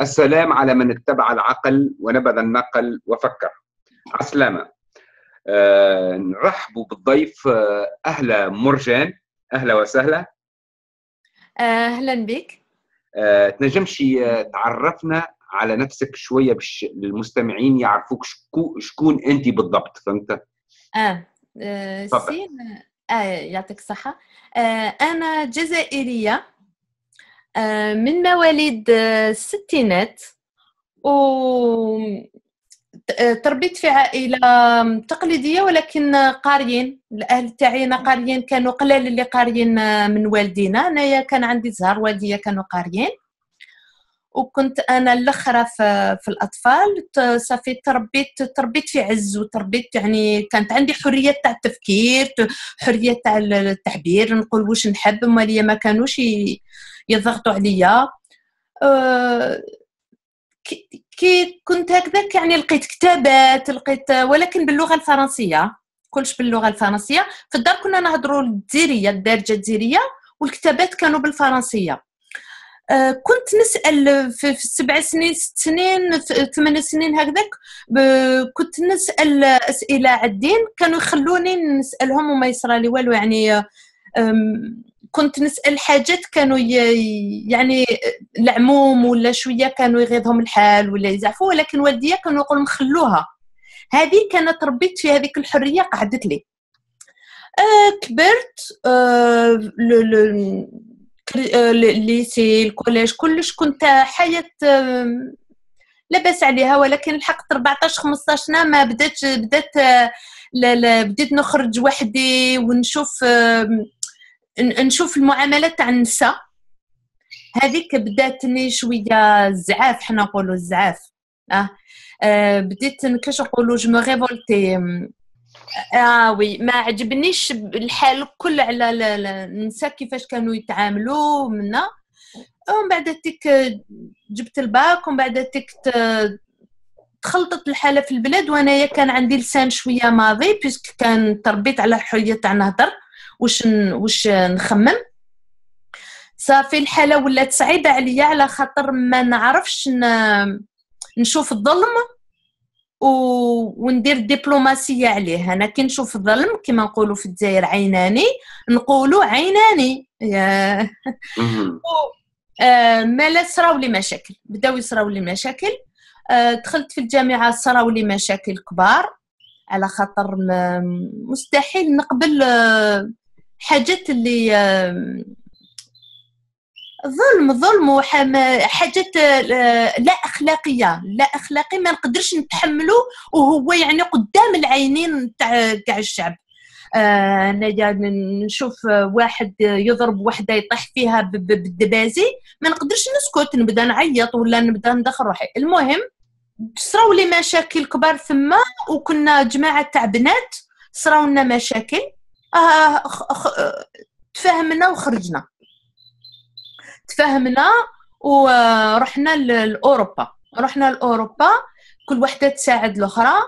السلام على من اتبع العقل ونبذ النقل وفكر. عسلامة أه نرحب بالضيف آه، أهلا مرجان. أهلا وسهلا. أهلا بك. أه تنجمشي آه، تعرفنا على نفسك شوية باش المستمعين يعرفوك شكو شكون أنت بالضبط؟ فهمت؟ آه, آه سين آه يعطيك الصحة. آه أنا جزائرية. من مواليد آه، الستينات. و آه، تربيت في عائله تقليدية ولكن قاريين. الأهل تاعينا قاريين كانوا قلال اللي قاريين من والدينا. أنايا كان عندي زهر والديا كانوا قاريين. وكنت أنا الأخرى في, الأطفال. صافي تربيت تربيت في عز وتربيت يعني كانت عندي حرية تاع التفكير حرية تاع التعبير نقول واش نحب ماليا ما كانوش يضغطوا عليا. أه كي كنت هكذاك يعني لقيت كتابات لقيت ولكن باللغة الفرنسية كلش باللغة الفرنسية. في الدار كنا نهضروا الجزيرية الدارجة الجزيرية والكتابات كانوا بالفرنسية. أه كنت نسأل في السبع سنين ست سنين ثمان سنين هكذاك كنت نسأل أسئلة على الدين. كانوا يخلوني نسألهم وما يصرى لي والو يعني كنت نسأل حاجات كانوا يعني العموم ولا شوية كانوا يغيظهم الحال ولا يزعفوا ولكن والديا كانوا يقولوا خلوها هذه كانت ربيت في هذيك الحرية قعدت لي. آه كبرت آه ال lycée ال collège كلش كنت حياة آه لاباس عليها ولكن لحقت 14 15 سنة ما بدات بدات بديت نخرج وحدي ونشوف آه نشوف المعاملات تاع النساء. هذيك بداتني شوية زعاف حنا نقولوا الزعاف. آه, آه بديت كيش نقولوا je révoltée آه oui ما عجبنيش الحال الكل على النساء كيفاش كانوا يتعاملوا منا. ومن بعد تيك جبت الباك ومن بعد تيك تخلطت الحالة في البلاد. وأنايا كان عندي لسان شوية ماضي بيسك كان تربيت على الحرية تاع نهضر. واش واش نخمم. صافي الحالة ولات صعيبة عليا على خاطر ما نعرفش نشوف الظلم و... وندير دبلوماسيه عليه. أنا كي نشوف الظلم كما نقولوا في الجزائر عيناني. نقولوا عيناني. يا. آه ما لا صراو لي مشاكل. بداو يصراو لي مشاكل. آه دخلت في الجامعة صراو لي مشاكل كبار. على خاطر مستحيل نقبل آه حاجات اللي ظلم ظلم وحاجات لا أخلاقية لا اخلاقي ما نقدرش نتحمله وهو يعني قدام العينين تاع تاع الشعب. انايا نشوف واحد يضرب وحدة يطيح فيها بالدبازي ما نقدرش نسكت نبدا نعيط ولا نبدا ندخل روحي. المهم صراو لي مشاكل كبار ثم وكنا جماعة تاع بنات صراو لنا مشاكل. آه تفاهمنا وخرجنا. تفاهمنا ورحنا لأوروبا. رحنا لأوروبا كل وحدة تساعد الأخرى.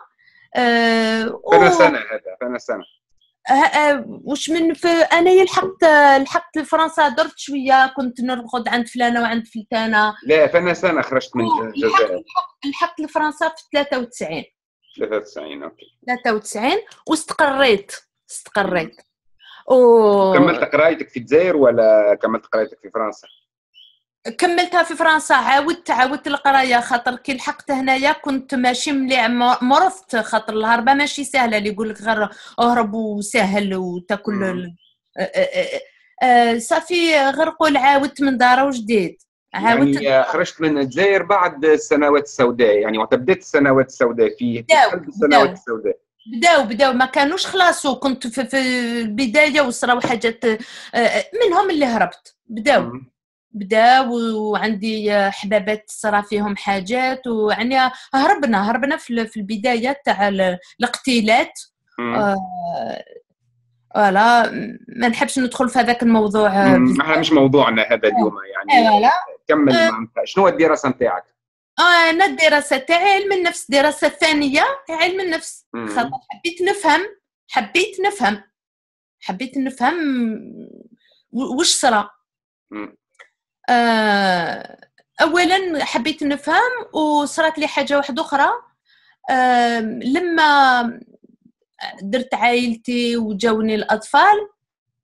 آه فانا سنه هذا؟ فانا سنه وش من في انايا لحقت لحقت لفرنسا درت شوية كنت نرقد عند فلانة وعند فلتانة. لا فانا سنه خرجت من الجزائر لحقت لفرنسا في 93 93 أوكي. 93 واستقريت. استقريت. و... كملت قرايتك في الجزائر ولا كملت قرايتك في فرنسا؟ كملتها في فرنسا عاودت عاودت القراية خاطر كي لحقت هنايا كنت ماشي مليح مرضت خاطر الهربة ماشي سهلة اللي يقول لك غير اهرب وسهل وتاكل صافي غير قول عاودت من دار وجديد. عاودت يعني خرجت من الجزائر بعد السنوات السوداء يعني وتبدات السنوات السوداء في السنوات السوداء. بداو بداو ما كانوش خلاص كنت في, في البداية وصراو حاجات آه، منهم اللي هربت. بداو. بداو وعندي حبابات صرا فيهم حاجات ويعني هربنا هربنا في, في البداية تاع الاقتيلات. آه فوالا ما نحبش ندخل في هذاك الموضوع إحنا مش موضوعنا هذا اليوم يعني. كمل آه شنو الدراسة نتاعك؟ أنا الدراسة تاعي علم النفس دراسة ثانية علم النفس. خاطر حبيت نفهم حبيت نفهم. حبيت نفهم وش صرا. آه اولا حبيت نفهم وصارت لي حاجة واحدة أخرى. آم، لما درت عائلتي وجاوني الأطفال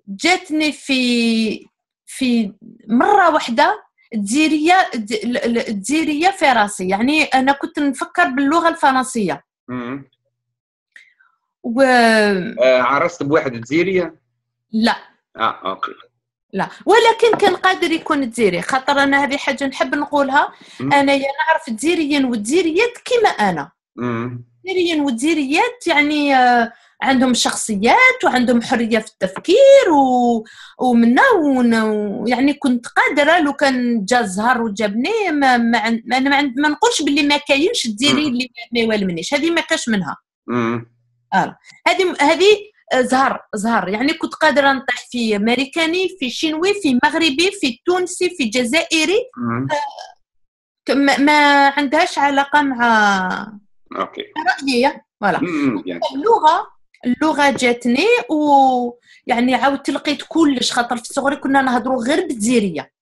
جاتني في في مرة واحدة الجزيريه الجزيريه في راسي يعني أنا كنت نفكر باللغة الفرنسية. مم. و آه، عرست بواحد جزيريه لا. آه أوكي. لا. ولكن كان قادر يكون جزيري خاطر أنا هذه حاجة نحب نقولها. مم. انايا نعرف جزيريين والجزيريات كيما أنا. مم. جزيريين والجزيريات يعني آه، عندهم شخصيات وعندهم حرية في التفكير و... ومنا ون... يعني كنت قادرة لو كان جا زهر وجابني ما ما, عن... ما, ما, عن... ما نقولش باللي ما كاينش مم. اللي ما يوالمنيش هذه ما كاش منها مم. هذه هذه زهر زهر يعني كنت قادرة نطيح في أمريكاني في شينوي في مغربي في تونسي في جزائري. ك- ما, ما عندهاش علاقة مع okay رأيي voilà. يعني اللغة اللغة جاتني ويعني عاودت لقيت كلش خاطر في صغري كنا نهضروا غير بالجزيريه.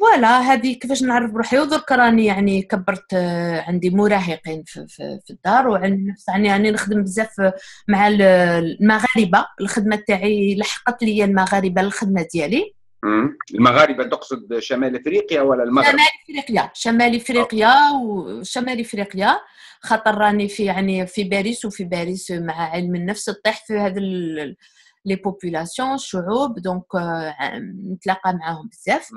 voilà هذه كيفاش نعرف بروحي ودرك راني يعني كبرت آه، عندي مراهقين في, في, في الدار وعندي نفس يعني يعني نخدم بزاف مع ال- المغاربة الخدمة تاعي لحقت لي المغاربة الخدمه ديالي. المغاربة تقصد شمال إفريقيا ولا المغرب؟ شمال إفريقيا. شمال إفريقيا وشمال إفريقيا. خاطر راني في يعني في باريس وفي باريس مع علم النفس تطيح في هذا les populations الشعوب donc نتلاقى معاهم بزاف.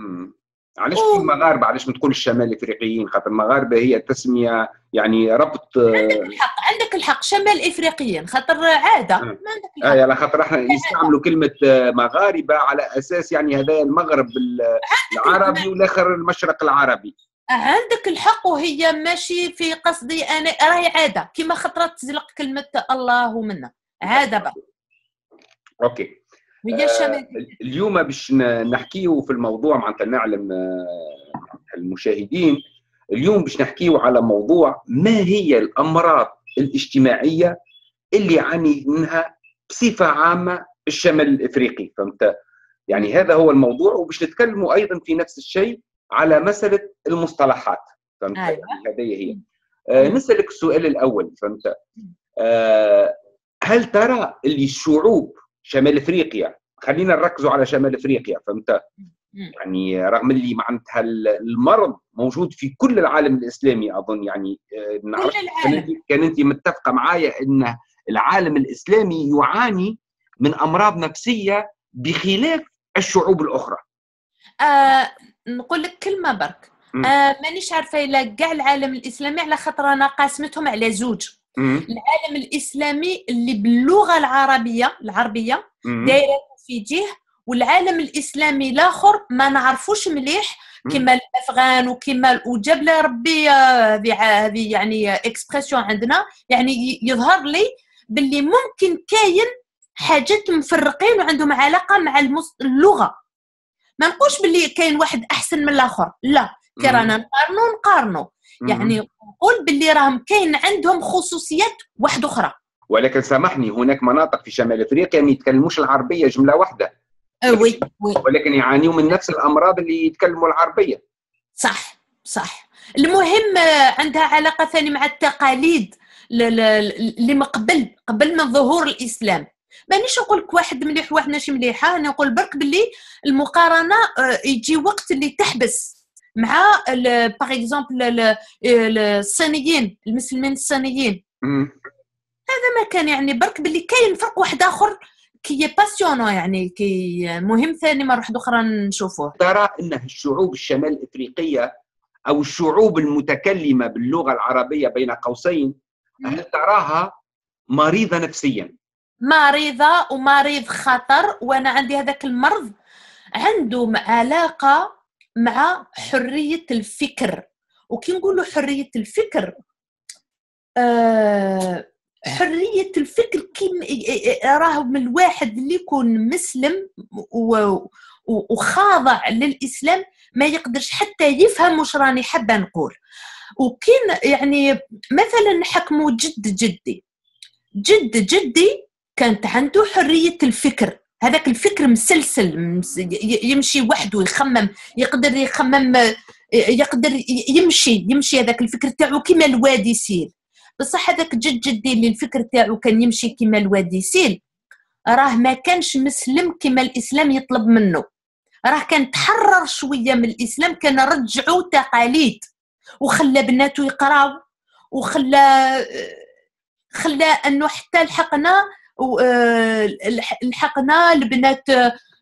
علاش تكون مغاربه علاش ما تقولش شمال إفريقيين؟ خاطر المغاربة هي تسمية يعني ربط آه، الحق عندك الحق. شمال إفريقيين خاطر عادة. ما مم. عندك آه الحق على خاطر إحنا يستعملوا كلمة آه، مغاربة على أساس يعني هذا المغرب ال- العربي والآخر المشرق العربي. عندك الحق وهي ماشي في قصدي أنا راهي عادة. كما خطرت تزلق كلمة الله منا. عادة بقى. أوكي. هي آه، اليوم باش ن- نحكيو في الموضوع معناتها نعلم آه، المشاهدين. اليوم باش نحكيو على موضوع ما هي الأمراض الاجتماعية اللي يعاني منها بصفة عامة الشمال الإفريقي فهمت؟ يعني هذا هو الموضوع وباش نتكلموا أيضا في نفس الشيء على مسألة المصطلحات فهمت؟ أيوة. يعني هذه هي. آه، نسألك السؤال الأول فهمت؟ آه، هل ترى اللي الشعوب شمال إفريقيا خلينا نركزوا على شمال إفريقيا فهمت. يعني رغم اللي معناتها المرض موجود في كل العالم الإسلامي أظن يعني آه، كل كان العالم كان انت متفقة معايا إن العالم الإسلامي يعاني من أمراض نفسية بخلاف الشعوب الأخرى آه نقول لك كلمة برك. آه مانيش عارفة إلا كاع العالم الإسلامي على خاطر أنا قاسمتهم على زوج. العالم الإسلامي اللي باللغة العربية العربية. دايرة في جهة والعالم الإسلامي الآخر ما نعرفوش مليح. كما الأفغان وكما وجاب لي ربي آه، هذه يعني expression عندنا يعني يظهر لي باللي ممكن كاين حاجات مفرقين وعندهم علاقة مع. اللغة ما نقولش باللي كاين واحد أحسن من الآخر لا كي. رانا نقارنو نقارنو. يعني نقول باللي راهم كاين عندهم خصوصيات واحدة أخرى. ولكن سامحني هناك مناطق في شمال أفريقيا ما يتكلموش العربية جملة واحدة. آه، oui oui. ولكن يعانيوا من نفس الأمراض اللي يتكلموا العربية. صح صح. المهم آه، عندها علاقة ثاني مع التقاليد اللي من قبل قبل من ظهور الإسلام. مانيش نقول لك واحد مليح وواحد ماشي مليحة أنا نقول برك باللي المقارنة آه، يجي وقت اللي تحبس. مع par exemple الصينيين المسلمين الصينيين مم. ما كان يعني برك باللي كاين فرق واحد آخر كي باسيونو يعني كي مهم ثاني مره واحدة أخرى نشوفوه ترى إن الشعوب الشمال الافريقيه أو الشعوب المتكلمة باللغة العربية بين قوسين هل تراها مريضة نفسيا؟ مريضة ومريض خطر وأنا عندي هذاك المرض عنده علاقة مع حرية الفكر. وكي نقولوا حرية الفكر آه حرية الفكر كي راه من الواحد اللي يكون مسلم وخاضع للإسلام ما يقدرش حتى يفهم واش راني حابة نقول. وكين يعني مثلا نحكموا جد جدي. جد جدي كانت عنده حرية الفكر. هذاك الفكر مسلسل يمشي وحده يخمم يقدر يخمم يقدر يمشي يمشي هذاك الفكر تاعو كيما الوادي يسيل بصح هذاك جد جدي اللي الفكر تاعو كان يمشي كيما الوادي يسيل راه ما كانش مسلم كيما الإسلام يطلب منه. راه كان تحرر شوية من الإسلام كان رجعوا تقاليد. وخلى بناته يقراو وخلى خلى أنه حتى لحقنا لحقنا البنات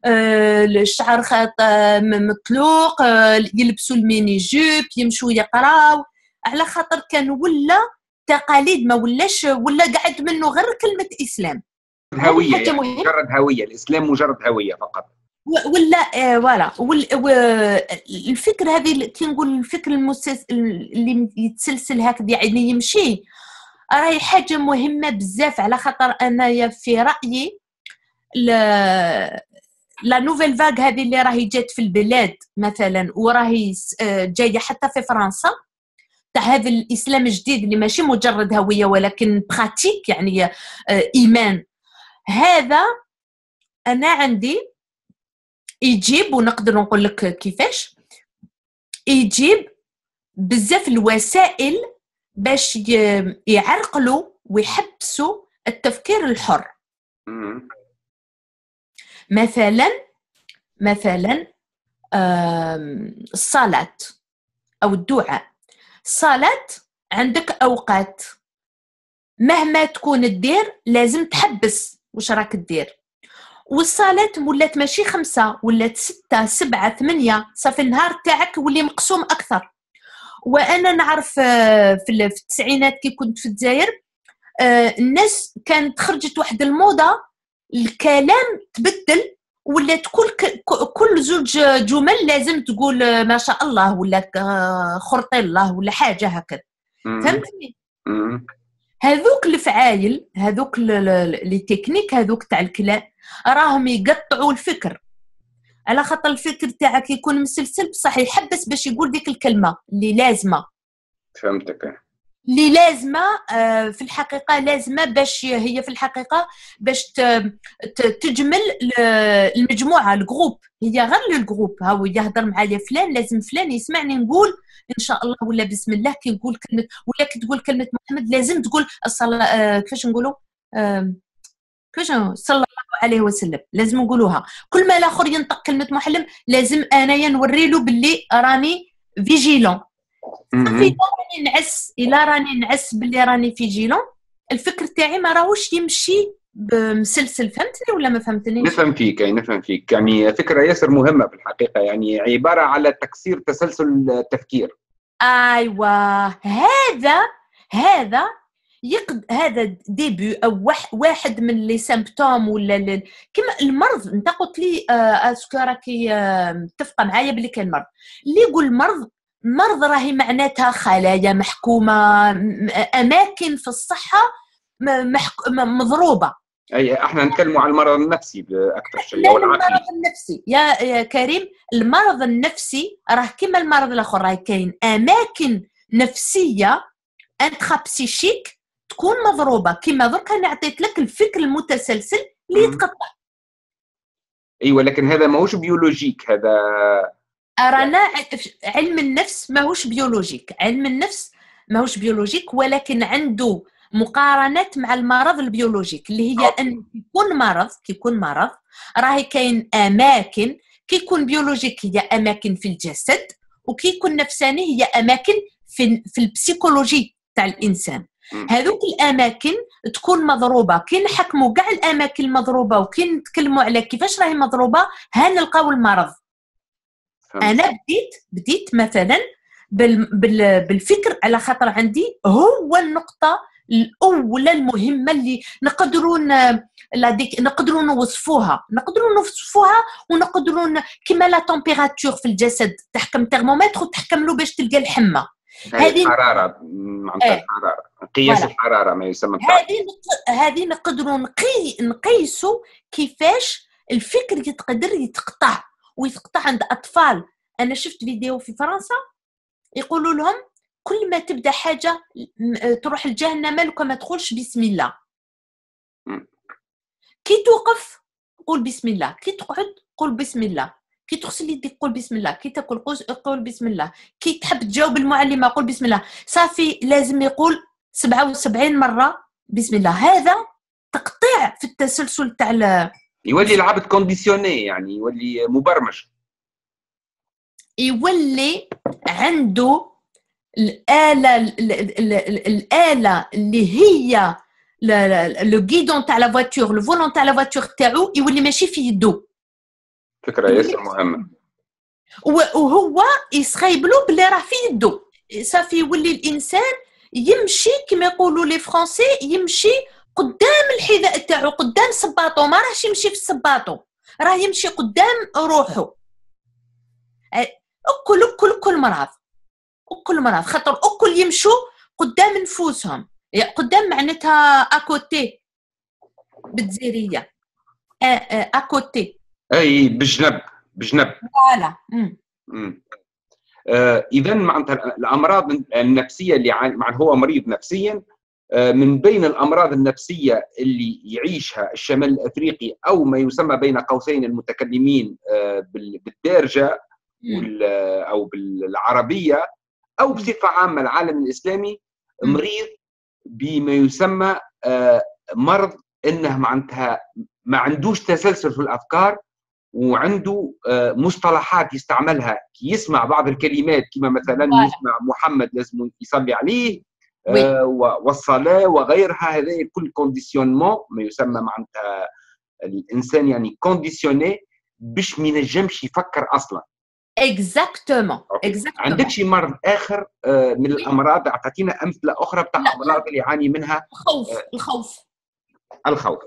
آه، الشعر خاط آه، مطلوق آه، يلبسوا ال mini-jupe يمشوا يقراو. على خاطر كان ولا تقاليد ما ولاش ولا قعد منه غير كلمة إسلام. هوية يعني. مجرد هوية الإسلام مجرد هوية فقط. ولا آه، voilà وال- و- الفكر هذه كي نقول الفكر المسلسل اللي يتسلسل هكذا يعني يمشي. راهي حاجة مهمة بزاف على خاطر أنايا في رأيي ل- لا نوفيل فاغ هذه اللي راهي جات في البلاد مثلا وراهي آه، جاية حتى في فرنسا تاع هذا الإسلام الجديد اللي ماشي مجرد هوية ولكن براتيك يعني آه، إيمان. هذا أنا عندي يجيب ونقدر نقول لك كيفاش يجيب بزاف الوسائل باش يعرقلوا ويحبسوا التفكير الحر. مثلا مثلا الصلاة أو الدعاء. الصلاة عندك أوقات. مهما تكون الدير لازم تحبس واش راك دير والصلاة ولات ماشي خمسة ولات ستة سبعة ثمانية صافي النهار تاعك ولي مقسوم أكثر. وأنا نعرف آه، في ال- في التسعينات كي كنت في الجزائر آه، الناس كانت خرجت واحد الموضة الكلام تبدل ولات كل كل زوج جمل لازم تقول آه، ما شاء الله ولا خرطي الله ولا حاجة هكذا. فهمتني. هذوك الفعايل هذوك لي تكنيك هذوك تاع الكلام راهم يقطعوا الفكر على خاطر الفكر تاعك يكون مسلسل بصح يحبس باش يقول ديك الكلمة اللي لازمة. فهمتك. اللي لازمة آه، في الحقيقة لازمة باش هي في الحقيقة باش تجمل ال- المجموعة ال groupe. هي غير ال groupe هاو يهضر معايا فلان لازم فلان يسمعني نقول إن شاء الله ولا بسم الله كي نقول كلمة ولا كي تقول كلمة محمد لازم تقول الصلاة آه، كيفاش نقولوا؟ نقولوا؟ صلى الله عليه وسلم. لازم نقولوها. كل ما الآخر ينطق كلمة محلم لازم انايا نوري له باللي راني فيجيلون. صافي راني نعس إلا راني نعس باللي راني في جيلون الفكر تاعي ما راهوش يمشي بمسلسل. فهمتني ولا ما فهمتنيش؟ نفهم فيك نفهم فيك. يعني فكرة ياسر مهمة في الحقيقة. يعني عبارة على تكسير تسلسل التفكير. أيوه. هذا هذا يقد هذا début ou واحد من les symptômes ولا ل- كما المرض أنت قلت لي آه، est-ce que راكي آه، متفقة معايا بلي كان مرض. اللي يقول مرض مرض راهي معناتها خلايا محكومة أماكن في الصحة محك... مضروبة. أي إحنا نتكلموا على المرض النفسي أكثر شيء لا المرض النفسي. يا يا كريم المرض النفسي راه كما المرض الآخر راه كاين أماكن نفسية intra-psychique تكون مضروبة كما درك أنا عطيت لك الفكر المتسلسل اللي. يتقطع إيوه لكن هذا ماهوش biologique هذا رانا علم النفس ماهوش biologique علم النفس ماهوش biologique ولكن عنده مقارنات مع المرض ال biologique اللي هي. أن يكون مرض كيكون مرض راهي كاين أماكن كيكون biologique هي أماكن في الجسد وكيكون نفساني هي أماكن في في ال psychologie تاع الإنسان. هذوك الأماكن تكون مضروبة. كي نحكموا كاع الأماكن المضروبة وكي نتكلموا على كيفاش راهي مضروبة ها نلقاو المرض. فهمت. أنا بديت بديت مثلا بال بال بالفكر على خاطر عندي هو النقطة الأولى المهمة اللي نقدروا نقدروا نوصفوها. نقدروا نوصفوها ونقدروا كيما la température في الجسد تحكم ترمومتر وتحكم له باش تلقى الحمه هذه الحراره معناتها إيه. الحراره قياس voilà. الحرارة ما يسمى هذه هذه نقدروا نقي نقيسوا كيفاش الفكر يتقدر يتقطع ويتقطع عند أطفال أنا شفت فيديو في فرنسا يقولوا لهم كل ما تبدأ حاجة تروح لجهنم لو ما تدخلش بسم الله. كي توقف قول بسم الله كي تقعد قول بسم الله كي تغسل يديك قول بسم الله كي تاكل قول بسم الله كي تحب تجاوب المعلمه قول بسم الله. صافي لازم يقول 77 مرة بسم الله. هذا تقطيع في التسلسل تاع يولي العبد conditionné يعني يولي مبرمج. يولي عنده الآلة الآلة اللي هي le guidon تاع la voiture le volant تاع la voiture تاعو يولي ماشي في يدو. فكرة ياسر مهمة. وهو يسخيبلو بلي راه في يدو. صافي يولي الإنسان يمشي كما يقولوا les Français يمشي قدام الحذاء تاعو قدام صباطو ما راهش يمشي في الصباطو راه يمشي قدام روحه أكل أكل أكل مرض. أكل مرض. خاطر أكل يمشوا قدام نفوسهم. قدام معناتها أكوتي. بالجزيريه أكوتي. أي بجنب بجنب. فوالا. آه اذا معناتها الأمراض النفسية اللي مع هو مريض نفسيا آه من بين الأمراض النفسية اللي يعيشها الشمال الأفريقي أو ما يسمى بين قوسين المتكلمين آه بالدارجة أو بالعربية أو بصفة عامة العالم الإسلامي مريض بما يسمى آه مرض إنه معناتها ما عندوش تسلسل في الأفكار وعنده مصطلحات يستعملها. كي يسمع بعض الكلمات كما مثلا يسمع محمد لازم يصلي عليه والصلاة وغيرها. هذا كل conditionnement ما يسمى معناتها الإنسان يعني conditionné باش ما ينجمش يفكر أصلا. exactement exactement عندك شي مرض آخر من الأمراض؟ أعطيتينا أمثلة أخرى بتاع أمراض اللي يعاني منها. الخوف. الخوف. الخوف.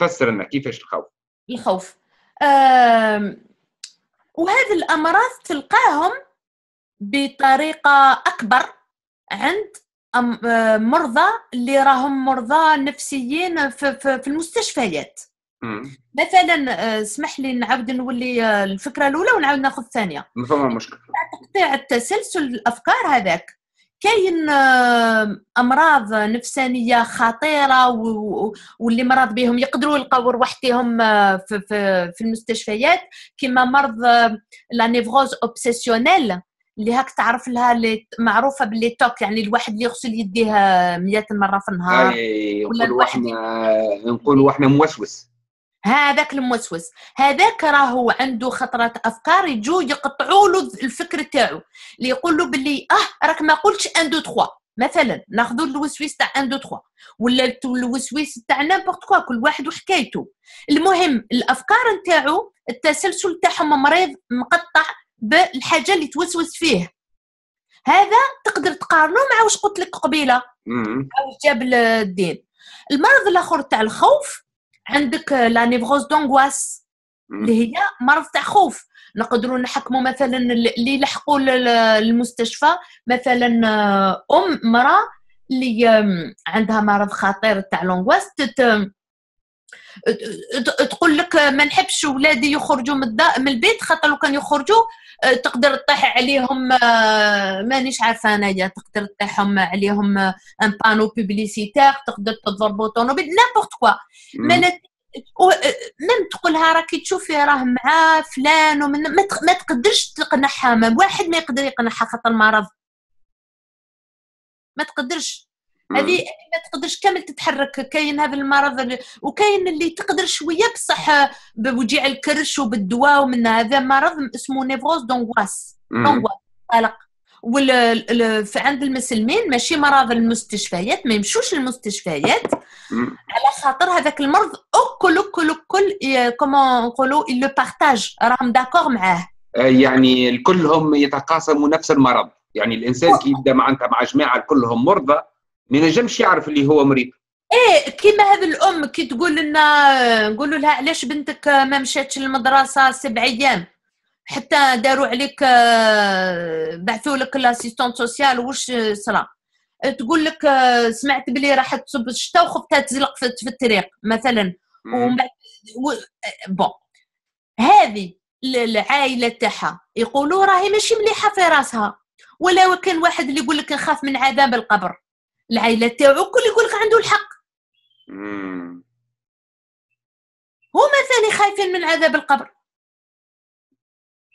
فسر لنا كيفاش الخوف؟ الخوف. وهذه الامراض تلقاهم بطريقة أكبر عند مرضى اللي راهم مرضى نفسيين في, في, في المستشفيات. مثلا اسمح لي نعاود نولي الفكرة الأولى ونعاود ناخذ الثانية. ما فما مشكل تقطيع التسلسل الأفكار هذاك. كاين أمراض نفسانية خطيرة واللي مرض بهم يقدروا يلقاو رواحتهم في, في, في المستشفيات كما مرض la névrose obsessionnelle اللي هاك تعرف لها اللي معروفة بال les TOC يعني الواحد اللي يغسل يديه 100 مرة في النهار. نقولوا إحنا نقولوا إحنا موسوس. هذاك الموسوس. هذاك راهو عنده خطرة أفكار يجوا يقطعوا له الفكر تاعو. اللي يقول له باللي آه راك ما قلتش ان دو تخوا مثلا ناخذوا الوسويس تاع ان دو تخوا ولا الوسويس تاع n'importe quoi كل واحد وحكايته. المهم الأفكار نتاعو التسلسل تاعهم مريض مقطع بالحاجة اللي توسوس فيه. هذا تقدر تقارنه مع واش قلت لك قبيلة. واش جاب الدين. المرض الآخر تاع الخوف عندك لا نيفروز دونغواس. اللي هي مرض تاع خوف. نقدروا نحكموا مثلا اللي يلحقوا للمستشفى مثلا أم مرأة اللي عندها مرض خطير تاع لونغواس تقول لك ما نحبش ولادي يخرجوا من, من البيت خاطر لو كان يخرجوا تقدر تطيح عليهم مانيش عارفة انايا تقدر تطيحهم عليهم un panneau publicitaire تقدر تضربوا طونوبيل n'importe quoi même تقولها راكي تشوفي راه مع فلان ومن ما تقدرش تقنعها ما واحد ما يقدر يقنعها خاطر المرض ما تقدرش. هذه ما تقدرش كامل تتحرك كاين هذا المرض وكاين اللي تقدر شوية بصح بوجيع الكرش وبالدواء ومن هذا مرض اسمه névrose d'angoisse. d'angoisse قلق. عند المسلمين ماشي مرض المستشفيات ما يمشوش للمستشفيات. على خاطر هذاك المرض اكل اكل اكل comment نقولوا le partage راهم d'accord معاه. يعني الكلهم يتقاسموا نفس المرض. يعني الإنسان كي يبدأ معناتها مع جماعة كلهم مرضى ما ينجمش يعرف اللي هو مريض. إيه كيما هذه الأم كي تقول لنا نقولوا لها علاش بنتك ما مشاتش للمدرسة سبع أيام؟ حتى داروا عليك بعثوا لك l'assistante sociale وش صرا؟ تقول لك سمعت بلي راح تصب الشتاء وخفتها تزلق في الطريق مثلا. ومن bon. هذه العائلة تاعها يقولوا راهي ماشي مليحة في راسها. ولا كان واحد اللي يقول لك نخاف من عذاب القبر. العائلة تاعو كل يقول لك عنده الحق. هما ثاني خايفين من عذاب القبر.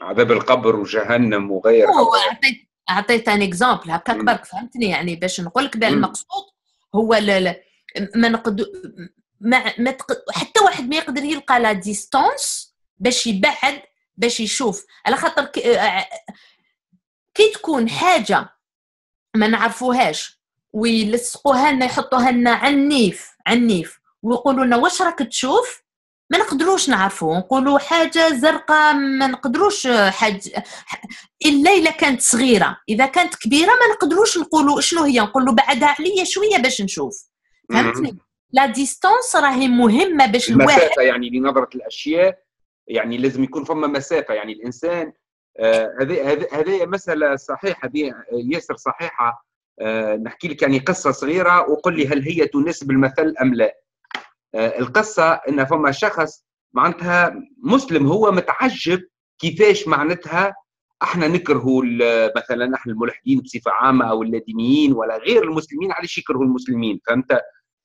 عذاب القبر وجهنم وغيرها هو اعطيت أعطيت un exemple. هكاك. برك فهمتني؟ يعني باش نقول لك. المقصود هو لا لا ما نقد ما, ما تق... حتى واحد ما يقدر يلقى la distance باش يبعد باش يشوف. على خاطر كي تكون حاجة ما نعرفوهاش ويلصقوها لنا يحطوها لنا عنيف عنيف ويقولوا لنا واش راك تشوف؟ ما نقدروش نعرفوا نقولوا حاجة زرقاء ما نقدروش حاجة إلا إلا كانت صغيرة. إذا كانت كبيرة ما نقدروش نقولوا شنو هي. نقولوا بعدها عليا شوية باش نشوف. فهمتني؟ لا ديستونس راهي مهمة باش الواحد المسافة يعني لنظرة الأشياء يعني لازم يكون فما مسافة. يعني الإنسان آه، هذه هذه هذه مسألة صحيحة ياسر صحيحة. آه، نحكي لك يعني قصة صغيرة وقل لي هل هي تناسب المثل أم لا. آه، القصة إن فما شخص معناتها مسلم هو متعجب كيفاش معناتها أحنا نكرهوا مثلا أحنا الملحدين بصفة عامة أو اللادينيين ولا غير المسلمين علاش يكرهوا المسلمين؟ فهمت؟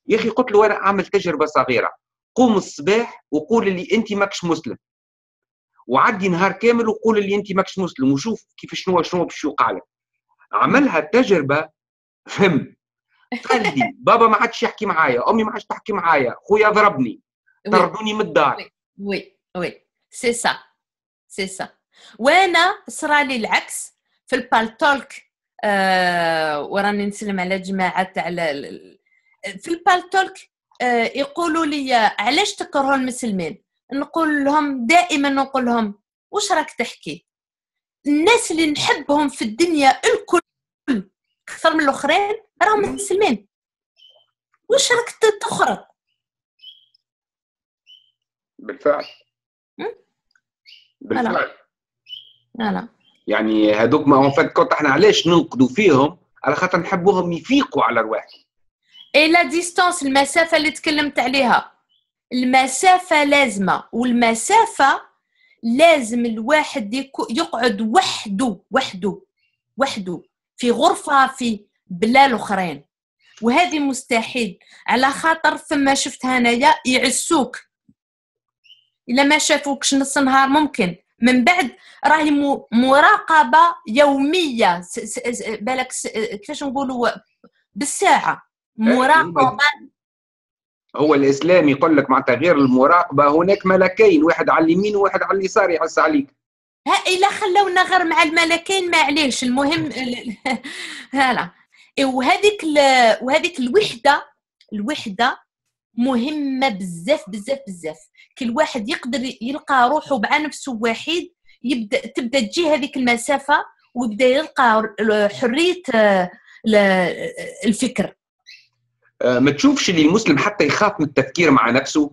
يا أخي قلت له أنا أعمل تجربة صغيرة. قوم الصباح وقول لي أنت ماكش مسلم. وعدي نهار كامل وقول لي أنت ماكش مسلم وشوف كيف شنو شنو باش يوقع لك. عملها التجربة فهم قال لي بابا ما عادش يحكي معايا أمي ما عادش تحكي معايا خويا ضربني طردوني من الدار. وي وي سي سا سي سا وأنا صرالي العكس في ال Paltalk آه وراني نسلم على جماعة تاع في ال Paltalk آه يقولوا لي علاش تكرهوا المسلمين؟ نقول لهم دائما نقول لهم واش راك تحكي؟ الناس اللي نحبهم في الدنيا الكل أكثر من الأخرين راهم مسلمين. واش راك تخرط بالفعل. بالفعل. لا. يعني هذوك ما هو فات إحنا علاش ننقدوا فيهم؟ على خاطر نحبوهم يفيقوا على رواحهم اي لا ديستانس المسافه اللي تكلمت عليها المسافه لازمه والمسافه لازم الواحد يقعد وحده وحده وحده في غرفة في بلا الاخرين وهذه مستحيل. على خاطر ثم شفت هنايا يعسوك. إلا ما شافوكش نص نهار ممكن. من بعد راهي مراقبة يومية. بالك كيفاش نقولوا؟ بالساعة. مراقبة. هو الاسلام يقول لك معناتها غير المراقبة. هناك ملكين واحد على اليمين وواحد على اليسار يحس عليك. ها إلا خلونا غير مع الملكين ما عليش المهم هلا. وهذيك ال- وهذيك الوحدة الوحدة مهمة بزاف بزاف بزاف. كل واحد يقدر يلقى روحه مع نفسه وحيد يبدأ تبدأ تجي هذيك المسافة ويبدأ يلقى حرية آه، الفكر. آه، ما تشوفش اللي المسلم حتى يخاف من التفكير مع نفسه؟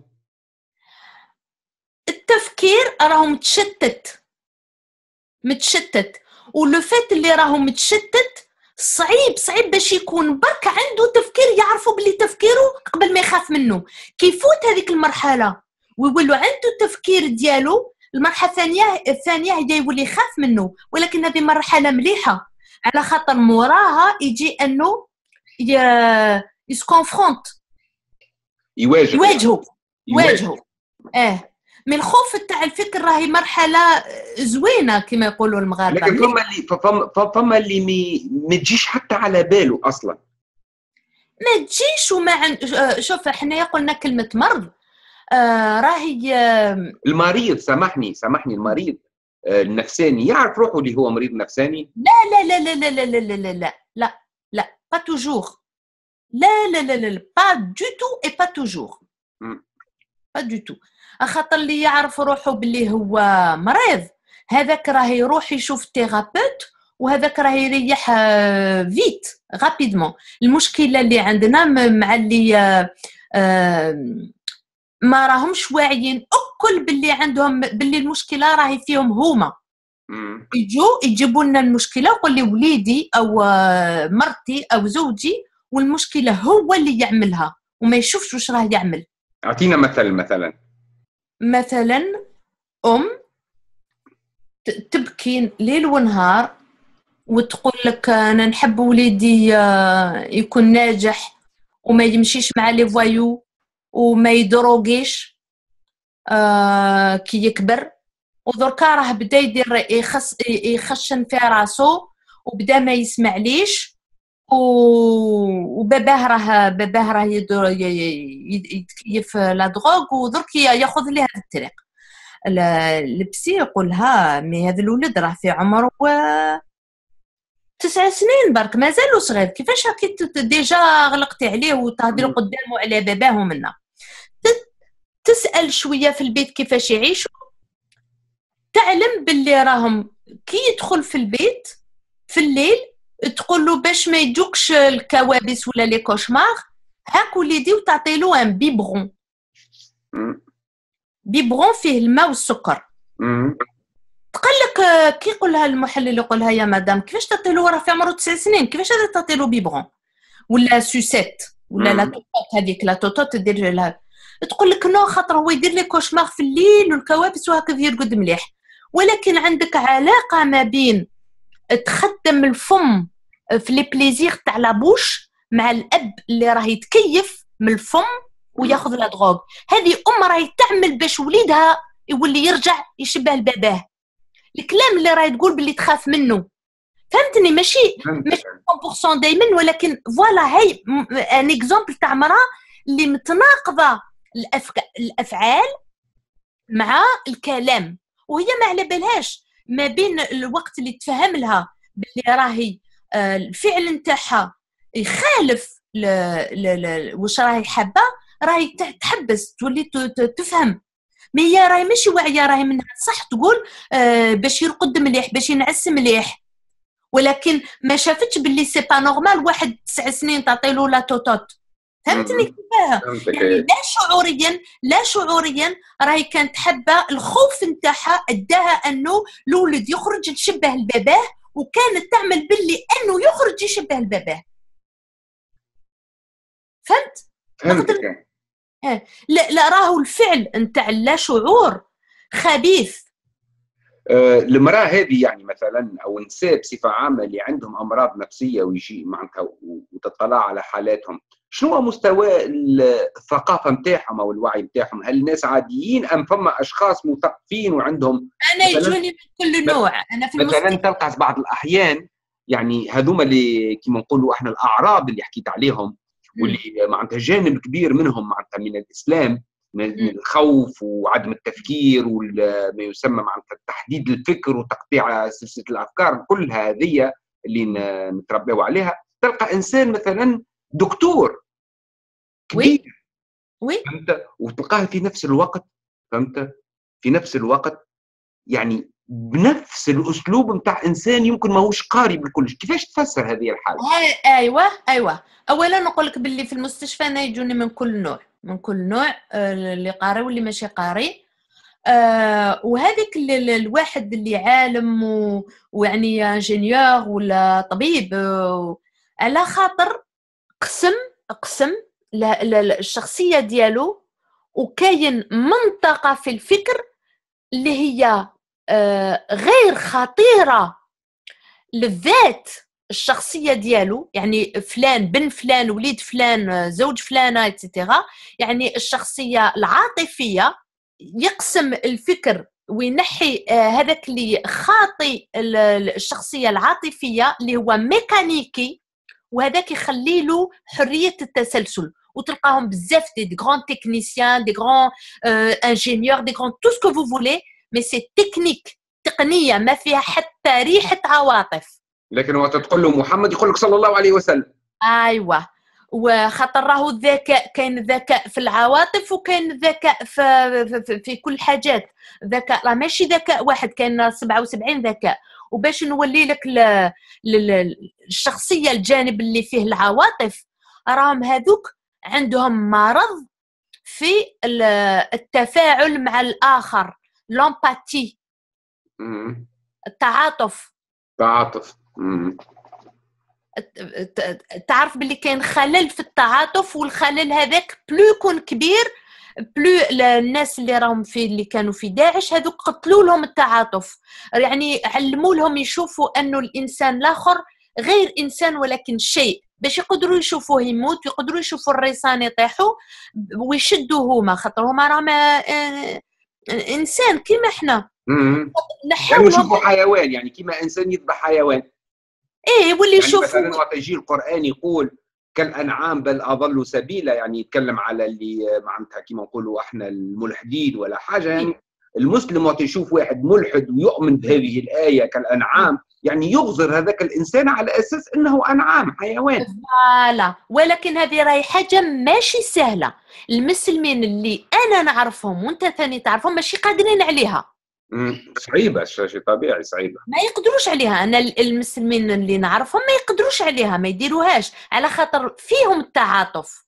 التفكير راهو متشتت. متشتت. ولو فات اللي راهو متشتت صعيب صعيب باش يكون. برك عنده تفكير يعرفوا باللي تفكيره قبل ما يخاف منه كي يفوت هذيك المرحلة ويولوا عنده التفكير ديالو المرحلة الثانية الثانية هي يولي يخاف منه ولكن هذه مرحلة مليحة. على خاطر موراها يجي انه يسكونفرونت. يواجه يواجهوا يواجه. واجهوا آه من الخوف تاع الفكر راهي مرحله زوينه كما يقولوا المغاربه لكن فما اللي فما فما اللي مي- ما تجيش حتى على باله أصلا ما تجيش وما عن... آه، شوف إحنا قلنا كلمه مرض آه راهي آه، المريض سامحني سامحني المريض آه، النفساني يعرف روحه اللي هو مريض نفساني لا لا لا لا لا لا لا لا لا لا لا pas toujours لا لا لا لا pas du tout et pas toujours. pas du tout خاطر اللي يعرف روحه باللي هو مريض. هذاك راه يروح يشوف thérapeute وهذاك راه يريح آه، vite rapidement المشكلة اللي عندنا مع اللي آه، آه، ما راهمش واعيين أكل باللي عندهم باللي المشكلة راهي فيهم هما. يجوا يجيبوا لنا المشكلة ويقول لي وليدي أو آه، مرتي أو زوجي والمشكلة هو اللي يعملها وما يشوفش واش راه يعمل. أعطينا مثل مثلا. مثلا أم تبكي ليل ونهار وتقول لك أنا نحب وليدي آه، يكون ناجح وما يمشيش مع لي فوايو وما يدروغيش آه كي يكبر. ودركا راه بدا يدير يخص يخشن في راسو وبدا ما يسمع ليش وباباه راه باباه راه يتكيف لا دروغ ودرك ياخذ لي هذا الطريق. البسي يقول لها مي هذا الولد راه في عمره تسع سنين برك مازالو صغير كيفاش راكي déjà غلقتي عليه وتهضري قدامه على باباه ومنا تسأل شوية في البيت كيفاش يعيشوا تعلم باللي راهم كي يدخل في البيت في الليل تقول له باش ما يجوكش الكوابيس ولا les cauchemars هاك وليدي وتعطي له un biberon biberon فيه الماء والسكر. تقول لك كي يقول لها المحلل يقول لها يا مدام كيفاش تعطي له راه في عمره تسع سنين. كيفاش هذا تعطي له biberon ولا sucette ولا la totote؟ هذيك la totote تدير لها. تقول لك non خاطر هو يدير les cauchemars في الليل والكوابيس وهكذا يرقد مليح. ولكن عندك علاقة ما بين تخدم الفم في les plaisirs تاع la bouche مع الأب اللي راه يتكيف من الفم وياخذ la drogue هذه أم راهي تعمل باش وليدها يولي يرجع يشبه لباباه الكلام اللي راهي تقول باللي تخاف منه. فهمتني؟ ماشي ماشي 100% دائما ولكن voilà هي un exemple تاع مراه اللي متناقضة الأفعال مع الكلام. وهي ما على بالهاش. ما بين الوقت اللي تفهم لها باللي راهي آه، الفعل نتاعها يخالف واش راهي حابة راهي تحبس تولي تفهم. mais هي راهي ماشي واعية راهي منها صح تقول آه باش يرقد مليح باش ينعس مليح. ولكن ما شافتش باللي c'est pas normal واحد تسع سنين تعطيلو la totote. فهمتني كيفاه يعني لا شعوريا لا شعوريا راهي كانت حابة الخوف نتاعها اداها انه الولد يخرج يشبه لباباه وكانت تعمل باللي إنه يخرج يشبه لباباه فهمت؟ فهمت إيه. لا لا راهو الفعل نتاع اللا شعور خبيث آه، المرأة هذه يعني مثلا أو النساء بصفة عامة اللي عندهم أمراض نفسية ويجي معناتها وتطلع على حالاتهم شنو هو مستوى الثقافة نتاعهم أو الوعي نتاعهم هل الناس عاديين أم فما أشخاص مثقفين وعندهم أنا يجوني من كل نوع. أنا في مثلا تلقى بعض الأحيان يعني هذوما اللي كيما نقولوا إحنا الاعراض اللي حكيت عليهم واللي معناتها جانب كبير منهم معناتها من الإسلام من الخوف وعدم التفكير وما يسمى معناتها تحديد الفكر وتقطيع سلسلة الأفكار كل هذه اللي نتربوا عليها. تلقى إنسان مثلا دكتور كبير. وي. فهمت؟ وتلقاه في نفس الوقت فهمت؟ في نفس الوقت يعني بنفس الأسلوب نتاع إنسان يمكن ماهوش قاري بالكل كيفاش تفسر هذه الحالة؟ أيوه أيوه. اولا نقول لك باللي في المستشفى أنا يجوني من كل نوع من كل نوع آه، اللي قاري واللي ماشي قاري. آه وهذيك الواحد اللي عالم. ويعني إنجينيور ولا طبيب على خاطر قسم قسم الشخصيه ديالو وكاين منطقة في الفكر اللي هي آه، غير خطيرة للذات الشخصية ديالو. يعني فلان بن فلان وليد فلان زوج فلانة اتسيتيرا يعني الشخصية العاطفية يقسم الفكر وينحي آه، هذاك اللي خاطي الشخصية العاطفية اللي هو ميكانيكي وهذاك يخلي له حرية التسلسل. وتلقاهم بزاف des grands techniciens des grands ingénieurs des grands tout ce que vous voulez mais c'est technique تقنية ما فيها حتى ريحة عواطف. لكن وقت تقول له محمد يقول لك صلى الله عليه وسلم. أيوه. وخاطر راهو الذكاء كاين الذكاء في العواطف وكاين الذكاء في, في, في كل حاجات. ذكاء راه ماشي ذكاء واحد كاين 77 ذكاء. وباش نولي لك الشخصية الجانب اللي فيه العواطف راهم هذوك عندهم مرض في التفاعل مع الآخر لومباتي. التعاطف. تعاطف. تعرف باللي كاين خلل في التعاطف والخلل هذاك بلو يكون كبير بلو الناس اللي راهم في اللي كانوا في داعش هذوك قتلوا لهم التعاطف. يعني علموا لهم يشوفوا أنه الإنسان الآخر غير إنسان ولكن شيء. باش يقدروا يشوفوه يموت يقدروا يشوفوا الريسان يطيحوا ويشدوا هما خاطر هما راهم آه، إنسان كيما إحنا مم. يعني نحاول نشوفوا حيوان يعني كيما إنسان يذبح حيوان. إيه يولي يعني يشوفوا. مثلا وقت يجي القرآن يقول كالأنعام بل أضلوا سبيلا يعني يتكلم على اللي معناتها كيما نقولوا إحنا الملحدين ولا حاجة يعني المسلم وقت يشوف واحد ملحد ويؤمن بهذه الآية كالأنعام يعني يغزر هذاك الإنسان على أساس إنه أنعام حيوان. فوالا. ولكن هذه راهي حاجة ماشي سهلة. المسلمين اللي أنا نعرفهم وأنت ثاني تعرفهم ماشي قادرين عليها. صعيبة شيء طبيعي صعيبة. ما يقدروش عليها. أنا المسلمين اللي نعرفهم ما يقدروش عليها ما يديروهاش. على خاطر فيهم التعاطف.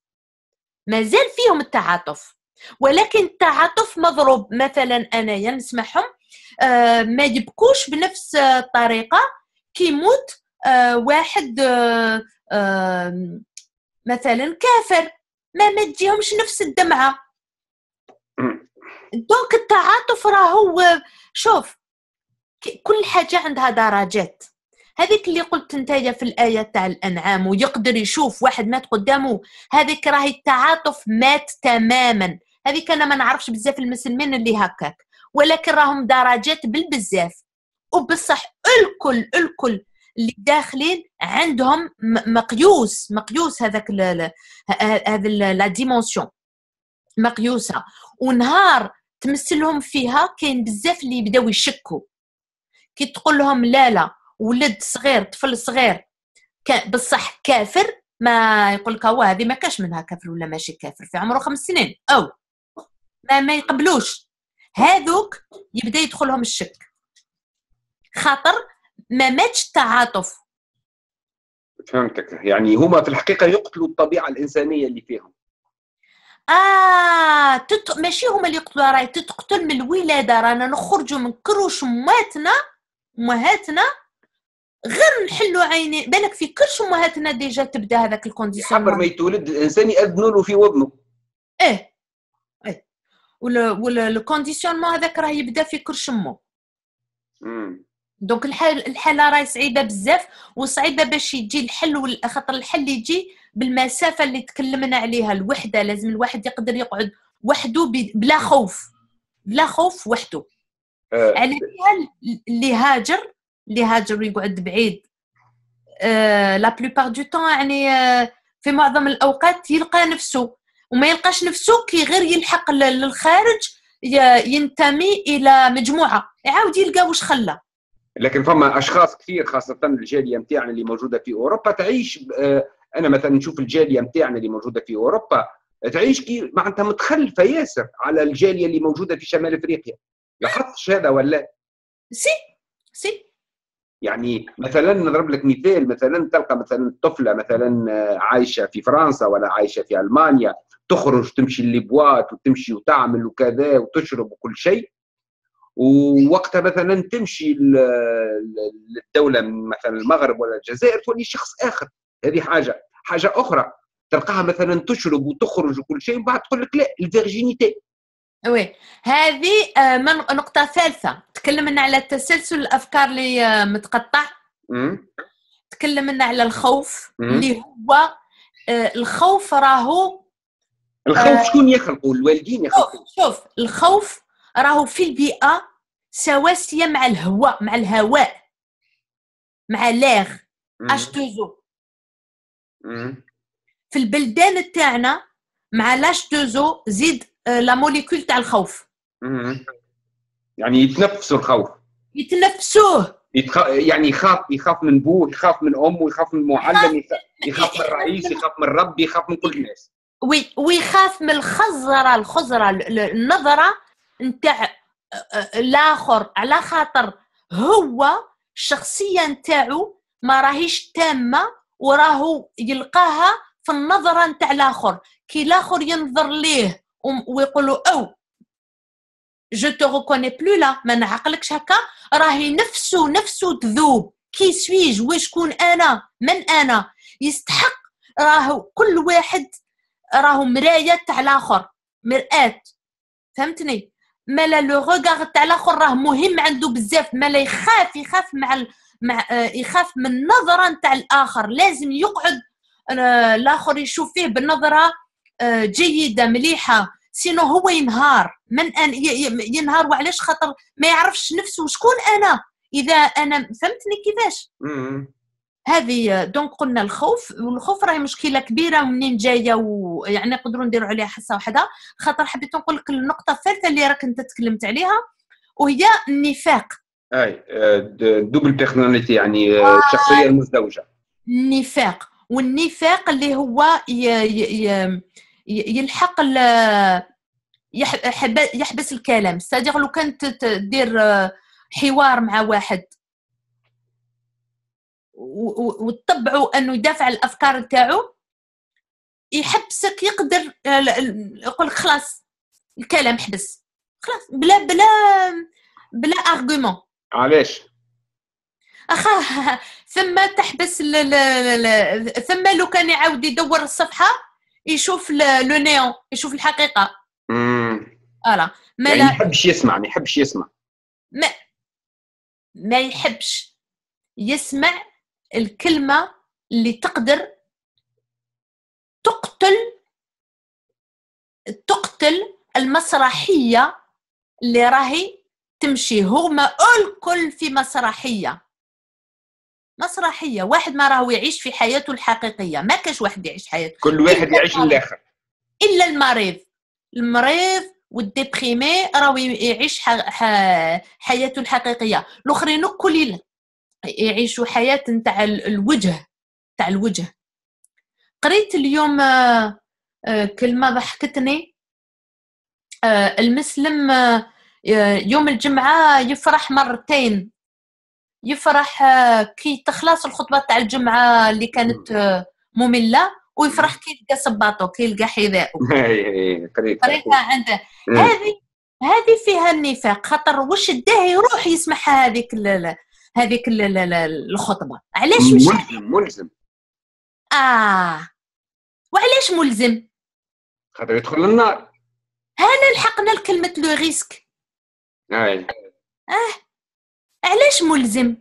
ما زال فيهم التعاطف. ولكن التعاطف مضروب مثلا أنايا نسمعهم. آه، ما يبكوش بنفس الطريقة. كي يموت آه، واحد آه، مثلا كافر. ما ما تجيهمش نفس الدمعة. دونك التعاطف راهو شوف كل حاجة عندها درجات. هذيك اللي قلت نتايا في الآية تاع الأنعام ويقدر يشوف واحد مات قدامه هذيك راهي التعاطف مات تماما. هذيك أنا ما نعرفش بزاف المسلمين اللي هكاك ولكن راهم درجات بالبزاف. وبصح الكل الكل اللي داخلين عندهم مقيوس مقيوس هذاك هذا la dimension مقيوسة. ونهار تمثلهم فيها كاين بزاف اللي يبداو يشكوا. كي تقول لهم لا لا ولد صغير طفل صغير بصح كافر ما يقول لك هو هذه ما كاش منها كافر ولا ماشي كافر في عمره خمس سنين. أو ما, ما يقبلوش. هذوك يبدا يدخلهم الشك. خاطر ما ماتش التعاطف. فهمتك. يعني هما في الحقيقة يقتلوا الطبيعة الإنسانية اللي فيهم. آه تت... ماشي هما اللي يقتلوا راهي تتقتل من الولادة. رانا نخرجوا من كروش امهاتنا أمهاتنا غير نحلوا عيني. بالك في كرش أمهاتنا déjà تبدا هذاك حبر ال conditionnement يتولد الإنسان يأذنوا له في إيه إيه. ولا ولا ال conditionnement هذاك راه يبدا في كرش امه. donc الحال الحالة راهي صعيبة بزاف وصعيبة باش يجي الحل خاطر الحل يجي بالمسافة اللي تكلمنا عليها الوحدة. لازم الواحد يقدر يقعد وحده بلا خوف. بلا خوف وحده. آه. على اللي هاجر اللي هاجر ويقعد بعيد. آه la plupart du temps يعني آه في معظم الأوقات يلقى نفسه. وما يلقاش نفسه كي غير يلحق للخارج ينتمي إلى مجموعة. يعاود يلقى واش خلى. لكن فما أشخاص كثير خاصة الجالية نتاعنا اللي موجودة في أوروبا تعيش آه، أنا مثلا نشوف الجالية نتاعنا اللي موجودة في أوروبا تعيش كي معناتها متخلفة ياسر على الجالية اللي موجودة في شمال أفريقيا. لاحظتش هذا ولا؟ si si. يعني مثلا نضرب لك مثال مثلا تلقى مثلا طفلة مثلا آه، عايشة في فرنسا ولا عايشة في ألمانيا تخرج تمشي لل boîte وتمشي وتعمل وكذا وتشرب وكل شيء ووقتها مثلا تمشي للدولة مثلا المغرب ولا الجزائر تولي شخص آخر. هذه حاجة. حاجة أخرى تلقاها مثلا تشرب وتخرج وكل شيء وبعد تقول لك لا ال virginité. oui هذه آه، من نقطة ثالثة تكلمنا على تسلسل الأفكار اللي آه، متقطع. تكلمنا على الخوف. اللي هو آه، الخوف راهو الخوف. شكون يخلقوا الوالدين شوف يخلقوا شوف الخوف راهو في البيئة سواسية مع الهواء مع الهواء مع l'air. H deux O. في البلدان تاعنا مع l'H deux O زيد la molécule تاع الخوف. يعني يتنفسوا الخوف. يتنفسوه. يتخ... يعني يخاف يخاف من بوه يخاف من أمه يخاف من المعلم يخ- يخاف من الرئيس يخاف من الرب يخاف من كل الناس. oui ويخاف من الخزرة الخزرة ال- ال- النظرة نتاع الآخر. على خاطر هو الشخصية نتاعو ما راهيش تامة وراهو يلقاها في النظرة نتاع الآخر. كي الآخر ينظر ليه ويقولوا oh je te reconnais plus لا ما نعقلكش هكا راهي نفسه نفسه تذوب. qui suis-je وشكون أنا؟ من أنا؟ يستحق. راهو كل واحد راهو مراية تاع الآخر مرآة. فهمتني؟ مالا le regard تاع الآخر راه مهم عنده بزاف. مالا يخاف يخاف مع ال... مع آه، يخاف من النظره نتاع الآخر. لازم يقعد آه، الآخر يشوف فيه بنظرة آه، جيدة مليحة. sinon هو ينهار. من أن ينهار وعلاش خاطر ما يعرفش نفسه شكون أنا؟ إذا أنا فهمتني كيفاش؟ هذه donc قلنا الخوف والخوف راهي مشكلة كبيرة منين جاية ويعني نقدروا نديروا عليها حصة واحدة خاطر حبيت نقول لك النقطة الثالثة اللي راك أنت تكلمت عليها وهي النفاق. أي double personnalité يعني آه، الشخصيه المزدوجه النفاق. والنفاق اللي هو يلحق يحبس الكلام. سأدير لو كانت تدير آه، حوار مع واحد وتطبعوا أنه يدافع الأفكار تاعو يحبسك يقدر يقول خلاص الكلام حبس. خلاص بلا بلا بلا argument علاش؟ أخا ثم تحبس. ثم لو كان يعاود يدور الصفحة يشوف l'union يشوف الحقيقة. voilà ما يعني لا... يحبش يسمع ما يحبش يسمع. ما ما يحبش يسمع الكلمة اللي تقدر تقتل تقتل المسرحية اللي راهي تمشي. هما الكل في مسرحية. مسرحية واحد ما راهو يعيش في حياته الحقيقية ما كاش واحد يعيش حياته كل واحد يعيش للآخر. إلا المريض. المريض والديبريمي راهو يعيش حياته الحقيقية. الآخرين كل يعيشوا حياة نتاع الوجه تاع الوجه. قريت اليوم آه، آه، كلمة ضحكتني. آه، المسلم يوم الجمعة يفرح مرتين. يفرح كي تخلص الخطبة تاع الجمعة اللي كانت مملة ويفرح كي يلقى صباطو كي يلقى حذاءه قريتها عنده هذه هذه فيها النفاق خاطر واش داه يروح يسمعها هذيك هذيك الخطبة؟ علاش مش ملزم ملزم. آه. وعلاش ملزم؟ خاطر يدخل النار. هنا لحقنا لكلمة le risque. اي آه. علاش ملزم؟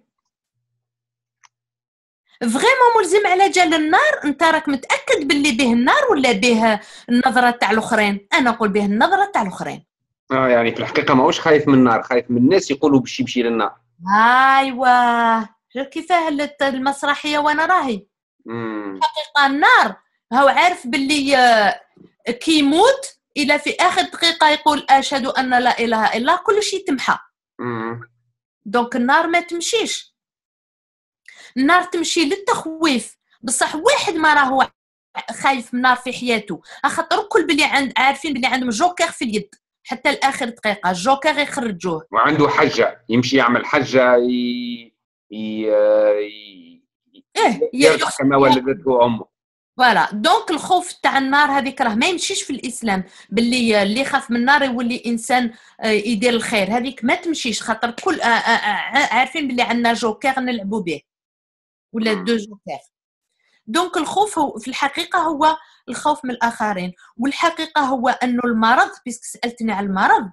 vraiment ملزم على جال النار؟ انت راك متأكد باللي به النار ولا به النظرة تاع الأخرين؟ أنا نقول به النظرة تاع الأخرين. آه يعني في الحقيقة ماهوش خايف من النار خايف من الناس يقولوا باش يمشي للنار. ايوا كيفاه المسرحية وأنا راهي. حقيقة النار هو عارف باللي آه، كي يموت إلى في آخر دقيقة يقول أشهد أن لا إله إلا الله كل شيء تمحى دونك النار ما تمشيش. النار تمشي للتخويف. بصح واحد ما راهو خايف من النار في حياته. خاطر كل بلي عند عارفين بلي عندهم جوكر في اليد. حتى لاخر دقيقة. الجوكر يخرجوه. وعنده حجة. يمشي يعمل حجة ي... ي... ي... إيه كما ولدته امه voilà. Donc الخوف تاع النار هذيك راه ما يمشيش في الإسلام باللي اللي يخاف من النار يولي إنسان آه، يدير الخير. هذيك ما تمشيش خاطر كل آه، آه، عارفين باللي عندنا جوكر نلعبوا به ولا deux jokers. Donc الخوف هو في الحقيقة هو الخوف من الآخرين والحقيقة هو أنه المرض puisque سألتني على المرض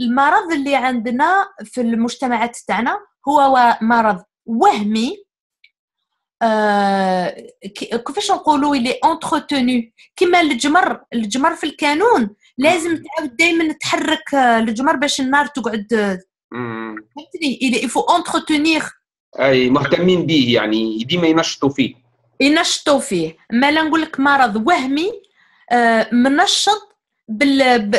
المرض اللي عندنا في المجتمعات تاعنا هو مرض وهمي آه كيفاش نقولوا اللي entretenu كيما الجمر الجمر في الكانون. لازم تعاود دائما تحرك آه، الجمر باش النار تقعد. فهمتني؟ Il faut entretenir. أي مهتمين به يعني ديما ينشطوا فيه. ينشطوا فيه. ما نقول لك مرض وهمي آه، منشط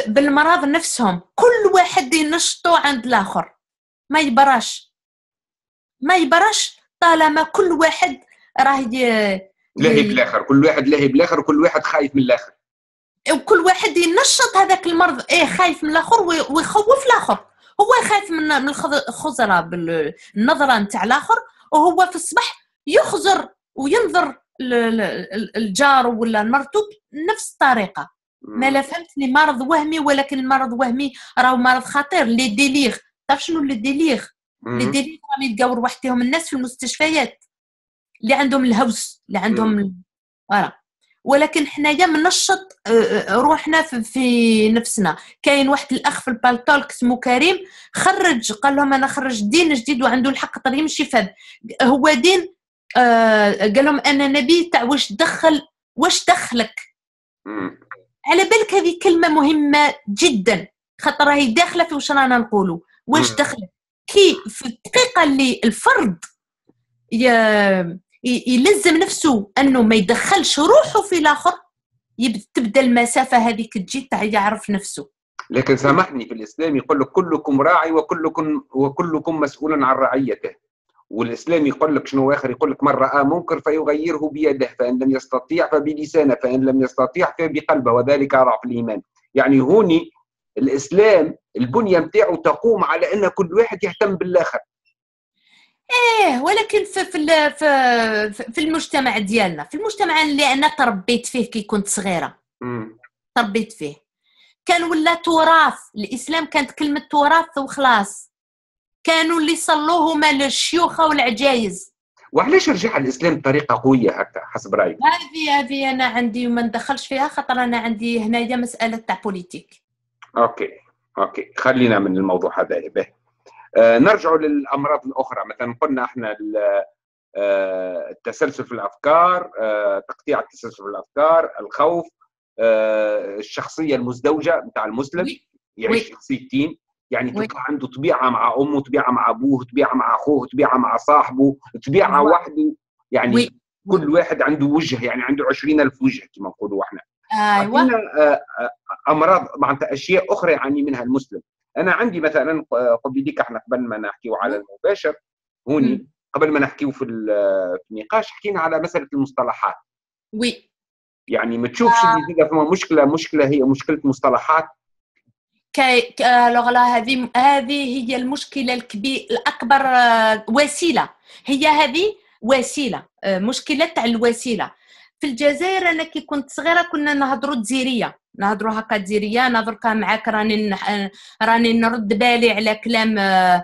بالمرض نفسهم. كل واحد ينشطوا عند الآخر. ما يبراش. ما يبراش طالما كل واحد راه لاهي بالاخر كل واحد لاهي بالاخر وكل واحد خايف من الآخر. وكل واحد ينشط هذاك المرض إيه خايف من الآخر ويخوف الآخر. هو خايف من من الخزرة بالنظره نتاع الآخر وهو في الصباح يخزر وينظر الجار ولا المرتب نفس الطريقة. ما لا فهمتني مرض وهمي ولكن المرض وهمي راه مرض خطير. les délires تعرف شنو les délires؟ les délires راهم يتقاور وحدهم الناس في المستشفيات. اللي عندهم الهوس اللي عندهم voilà ولكن حنايا منشط آه، آه، روحنا في نفسنا. كاين واحد الأخ في البالتولك اسمه كريم خرج قال لهم أنا خرج دين جديد وعنده الحق طريق يمشي فهد. هو دين آه قال لهم أنا نبي تاع واش دخل واش دخلك؟ على بالك هذه كلمة مهمة جدا. خاطر راهي داخلة في واش رانا نقولوا واش مم. دخلت كي في الدقيقة اللي الفرد يلزم نفسه أنه ما يدخلش روحه في الآخر تبدأ المسافة هذيك تجي تاع يعرف نفسه. لكن سامحني في الإسلام يقول لك كلكم راعي وكلكم وكلكم مسؤول عن رعيته. والإسلام يقول لك شنو آخر؟ يقول لك من رأى منكر فيغيره بيده فإن لم يستطيع فبلسانه فإن لم يستطيع فبقلبه وذلك أضعف الإيمان. يعني هوني الإسلام البنية نتاعو تقوم على أن كل واحد يهتم بالآخر. إيه ولكن في في في, في المجتمع ديالنا. في المجتمع اللي أنا تربيت فيه كي كنت صغيرة. مم. تربيت فيه. كان ولا تراث. الإسلام كانت كلمة تراث وخلاص. كانوا اللي صلوه هما الشيوخه والعجايز وعلاش رجع الإسلام بطريقة قوية هكا حسب رأيك؟ هذه هذه أنا عندي وما ندخلش فيها خاطر أنا عندي هنايا مسألة تاع politique OK. OK. خلينا من الموضوع هذا آه نرجع للأمراض الأخرى مثلا قلنا إحنا ال- آه التسلسل في الأفكار آه تقطيع التسلسل في الأفكار الخوف آه الشخصية المزدوجة بتاع المسلم. يعيش. شخصيتين يعني وي. تلقى عنده طبيعة مع أمه طبيعة مع أبوه طبيعة مع أخوه طبيعة مع صاحبه طبيعة. وحده يعني وي. كل واحد عنده وجه يعني عنده 20000 وجه كما نقولوا إحنا أيوه آه، آه، أمراض معناتها أشياء أخرى يعاني منها المسلم أنا عندي مثلا آه، قبل ديك إحنا قبل ما نحكيو على المباشر هوني. قبل ما نحكيو في ال- في النقاش حكينا على مسألة المصطلحات. Oui. يعني ما تشوفش آه. اللي فما مشكلة مشكلة هي مشكلة مصطلحات؟ كي alors لا هذه هذه هي المشكلة الكبير الأكبر آه، وسيلة. هي هذه وسيلة آه، مشكلة تاع الوسيلة. في الجزائر أنا كي كنت صغيرة كنا نهضروا تزيريه نهضروا هكا أنا دركا معاك راني نح- راني نرد بالي على كلام آه،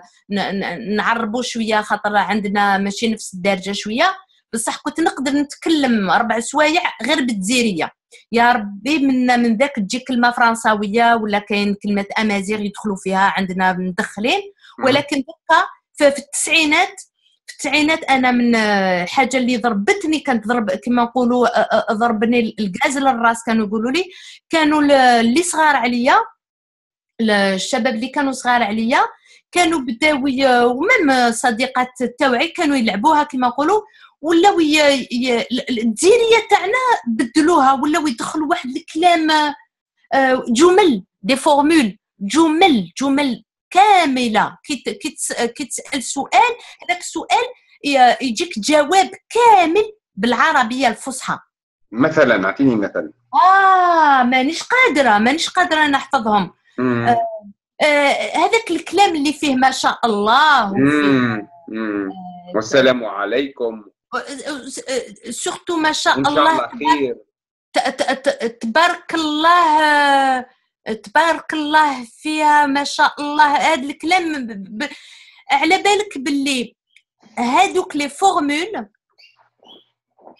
نعربوا شوية خاطر عندنا ماشي نفس الدارجة شوية. بصح كنت نقدر نتكلم أربع سوايع غير بالتزيريه يا ربي من من ذاك تجي كلمة فرنساوية ولا كاين كلمة أمازيغ يدخلوا فيها عندنا مدخلين. ولكن في في التسعينات في التسعينات أنا من آه، الحاجة اللي ضربتني كانت ضرب كما نقولوا آه، آه، ضربني الغاز للراس كانوا يقولوا لي. كانوا اللي صغار عليا ال- الشباب اللي كانوا صغار عليا كانوا بداو ومام صديقات تاوعي كانوا يلعبوها كما نقولوا ولاو الديريه تاعنا بدلوها ولاو يدخلوا واحد الكلام جمل دي فورمول جمل جمل. كاملة كي ت- كي تس- كي تسأل سؤال هذاك السؤال يجيك جواب كامل بالعربية الفصحى مثلا أعطيني مثلا آه مانيش قادرة مانيش قادرة نحفظهم مم. آه هذاك الكلام اللي فيه ما شاء الله وفيه. مم. والسلام عليكم surtout ما شاء الله الله خير تبارك الله آه، تبارك الله فيها ما شاء الله. هذا الكلام ب- ب- على بالك باللي هادوك les formules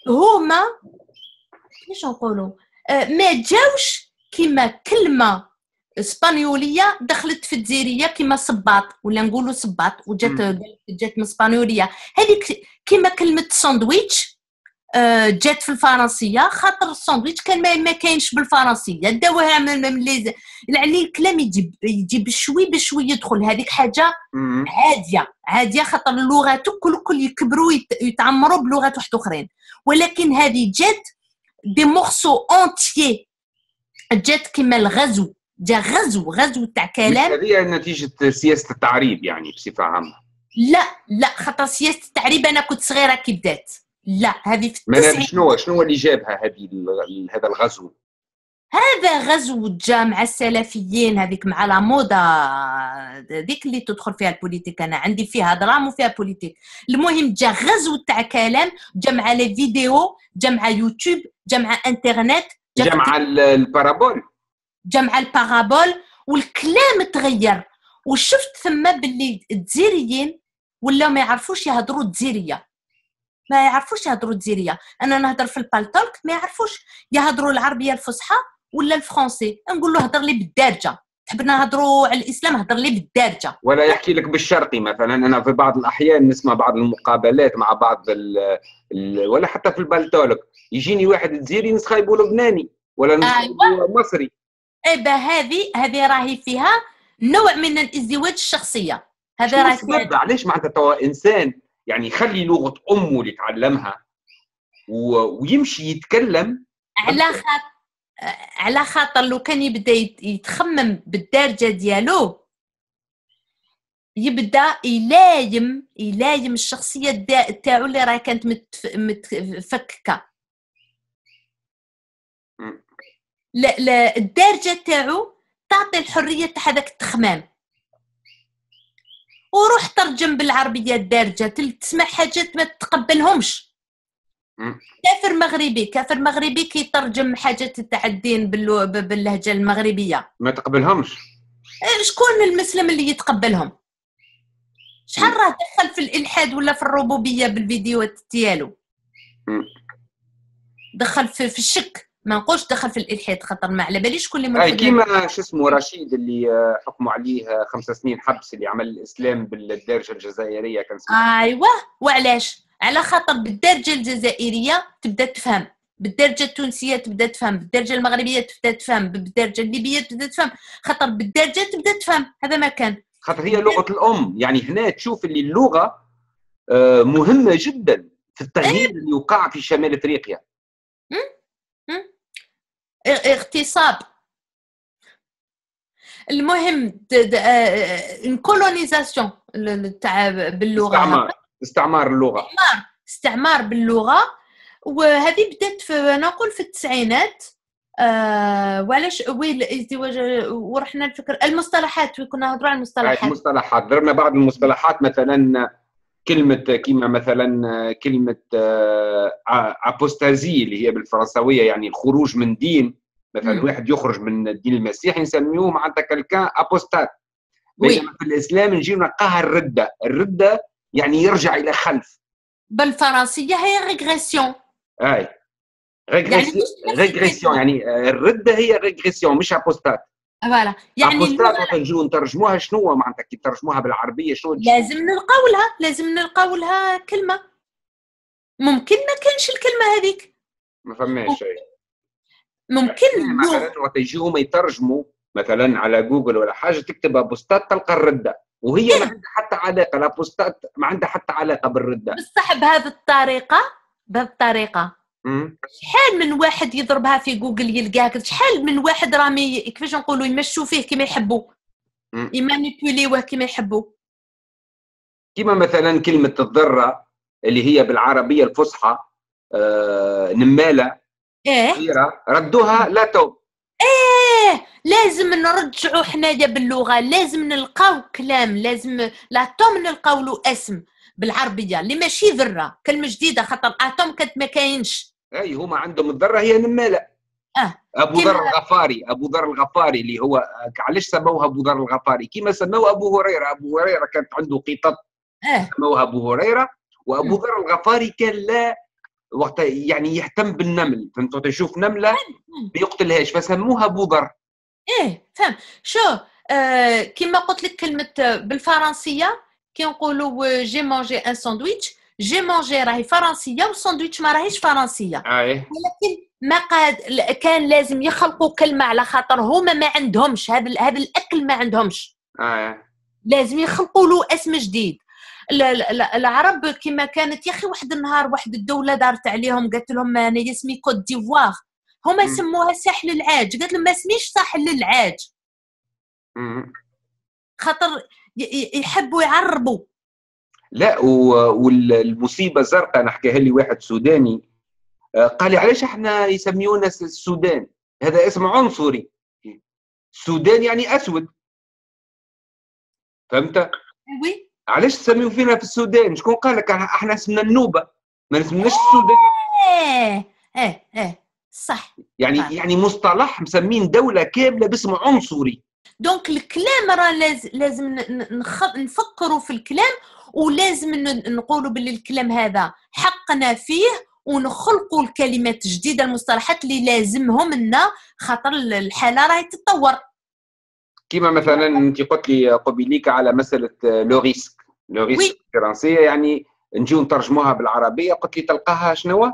هما كيفاش نقولوا؟ آه، ما جاوش كيما كلمة إسبانيولية دخلت في الجزائرية كيما صباط ولا نقولوا صباط وجات جات من إسبانيولية. هذيك كيما كلمة ساندويتش جات في الفرنسية خاطر الساندويتش كان ما, كاينش بالفرنسية. داوها من لي يعني الكلام يجي يجي بشوي بشوي يدخل. هذيك حاجة. عادية. عادية خاطر اللغات كل كل يكبروا يت- يتعمروا بلغات واحد أخرين. ولكن هذه جات des morceaux entiers جات كيما الغزو. جا غزو. غزو تاع كلام. هذه نتيجة سياسة التعريب يعني بصفة عامة. لا لا خاطر سياسة التعريب أنا كنت صغيرة كي بدات. لا هذه في أنا التسعين. شنو شنو اللي جابها هذه هذا الغزو؟ هذا غزو جا مع السلفيين هذيك مع la mode ذيك اللي تدخل فيها ال politique. أنا عندي فيها drame وفيها politique. المهم جا غزو تاع كلام جا مع les vidéos جا مع يوتيوب جا مع إنترنت جا مع ال- ال parabole. جا مع ال parabole والكلام تغير. وشفت ثم باللي الجزائريين ولا ما يعرفوش يهضروا الجزائرية. ما يعرفوش يهضروا الجزائرية. أنا نهضر في البالتولك ما يعرفوش. يهضروا العربية الفصحى ولا الفرنسي. نقول له هضر لي بالدارجة. تحب نهضروا على الإسلام هضر لي بالدارجة. ولا يحكي لك بالشرقي مثلا. أنا في بعض الأحيان نسمع بعض المقابلات مع بعض ال ال ولا حتى في البالتولك يجيني واحد جزيري نسخه يقول لبناني ولا نسقطوا مصري. إيه هذه هذه راهي فيها نوع من الإزدواج الشخصية. هذا راهي علاش معناتها توا إنسان يعني يخلي لغة أمه اللي تعلمها. ويمشي يتكلم. على خاطر على خاطر لو كان يبدأ يتخمم بالدارجه ديالو يبدأ يلايم يلايم الشخصية تاعو اللي راه كانت متفككة. لا لا الدارجه تاعو تعطي الحرية تاع هذاك التخمام. وروح ترجم بالعربية الدارجة تسمع حاجات ما تقبلهمش كافر مغربي كافر مغربي كيترجم حاجات تاع الدين باللهجة المغربية. ما تقبلهمش. إيه، شكون المسلم اللي يتقبلهم؟ شحال راه دخل في الإلحاد ولا في الربوبية بالفيديوهات ديالو؟ دخل في, في الشك. ما نقولش دخل في الإلحاد خاطر ما على باليش اللي ممكن كيما شو اسمه رشيد اللي آه، حكموا عليه خمس سنين حبس اللي عمل الإسلام بالدارجه الجزائرية كان أيوه وعلاش؟ على خاطر بالدرجة الجزائرية تبدأ تفهم بالدرجة التونسية تبدأ تفهم بالدرجة المغربية تبدأ تفهم بالدرجة الليبية تبدأ تفهم خاطر بالدرجة تبدأ تفهم هذا ما كان. خاطر هي لغة الأم يعني هنا تشوف اللي اللغة آه، مهمة جدا في التغيير اللي يوقع في شمال إفريقيا. اغتصاب. المهم الكولونيزاسيون تاع باللغة. استعمار اللغة. استعمار استعمار باللغة. وهذه بدأت في نقول في التسعينات. آه وعلاش؟ وين الازدواج ورحنا الفكر. المصطلحات كنا نهضروا عن المصطلحات. المصطلحات درنا بعض المصطلحات مثلا كلمة كيما مثلا كلمة apostasie اللي هي بالفرنسوية يعني الخروج من دين. مثلا واحد يخرج من الدين المسيحي نسميوه معناتها quelqu'un apostat بينما في الإسلام نجي نلقاها الردة الردة يعني يرجع إلى خلف. بالفرنسية هي régression أي. régression يعني, régression يعني الردة هي régression مش apostat voilà يعني apostat نجيو نترجموها شنو؟ معناتها كي ترجموها بالعربية شنو لازم نلقاو لها لازم نلقاو لها كلمة. ممكن ما كانش الكلمة هذيك. ما فماش شيء. ممكن مثلا وقت يجيو هما يترجموا مثلا على جوجل ولا حاجة تكتب apostat تلقى الردة. وهي ما عندها حتى علاقة l'apostat ما عندها حتى علاقة بالردة. بصح بهذه الطريقة بهذه الطريقة. شحال من واحد يضربها في جوجل يلقاها؟ شحال من واحد رامي كيفاش نقولوا يمشوا فيه كما يحبوا. يمانيبيوليوه كما يحبوا. كما مثلا كلمة الذرة اللي هي بالعربية الفصحى آه نمالة إيه. ردوها لا تو إيه لازم نرجعوا حنايا باللغة لازم نلقاو كلام لازم لاتوم نلقاو له اسم بالعربية اللي ماشي ذرة كلمة جديدة خاطر أتوم كانت ما كاينش. أي هما عندهم الذره هي نمالة. آه أبو ذر الغفاري أبو ذر الغفاري اللي هو علاش سموها أبو ذر الغفاري؟ كما سموه أبو هريرة. أبو هريرة كانت عنده قطط. آه. سموها أبو هريرة. وأبو ذر الغفاري كان لا وقت يعني يهتم بالنمل. فهمت؟ يشوف نملة ما يقتلهاش فسموها أبو ذر. إيه فهم. شو آه كما قلت لك كلمة بالفرنسية كي نقولوا j'ai mangé un sandwich j'ai mangé راهي فرنسيه والساندويتش ما راهيش فرنسيه إيه ولكن ما قاد كان لازم يخلقوا كلمه على خاطر هما ما عندهمش هذا هذا الاكل ما عندهمش إيه لازم يخلقوا له اسم جديد العرب كما كانت يا أخي واحد النهار واحد الدولة دارت عليهم قالت لهم أنا اسمي Côte d'Ivoire هما يسموها ساحل العاج قالت لهم ما اسميش ساحل العاج خاطر يحبوا يعربوا لا والمصيبة الزرقاء نحكيها لي واحد سوداني آه، قال لي علاش إحنا يسميونا السودان؟ هذا اسم عنصري. السودان يعني أسود. فهمت؟ وي. علاش تسميو فينا في السودان؟ شكون قال لك إحنا اسمنا النوبة؟ ما نسمناش السودان. إيه إيه إيه صح. يعني آه. يعني مصطلح مسمين دولة كاملة باسم عنصري. donc الكلام راه لازم لازم نفكروا في الكلام ولازم نقولوا باللي الكلام هذا حقنا فيه ونخلقوا الكلمات الجديدة المصطلحات اللي لازمهم لنا خاطر الحالة راهي تتطور. كما مثلا انت قلت لي قبيليك على مسألة le risque. le risque الفرنسيه يعني نجيو نترجموها بالعربية قلت لي تلقاها شنو؟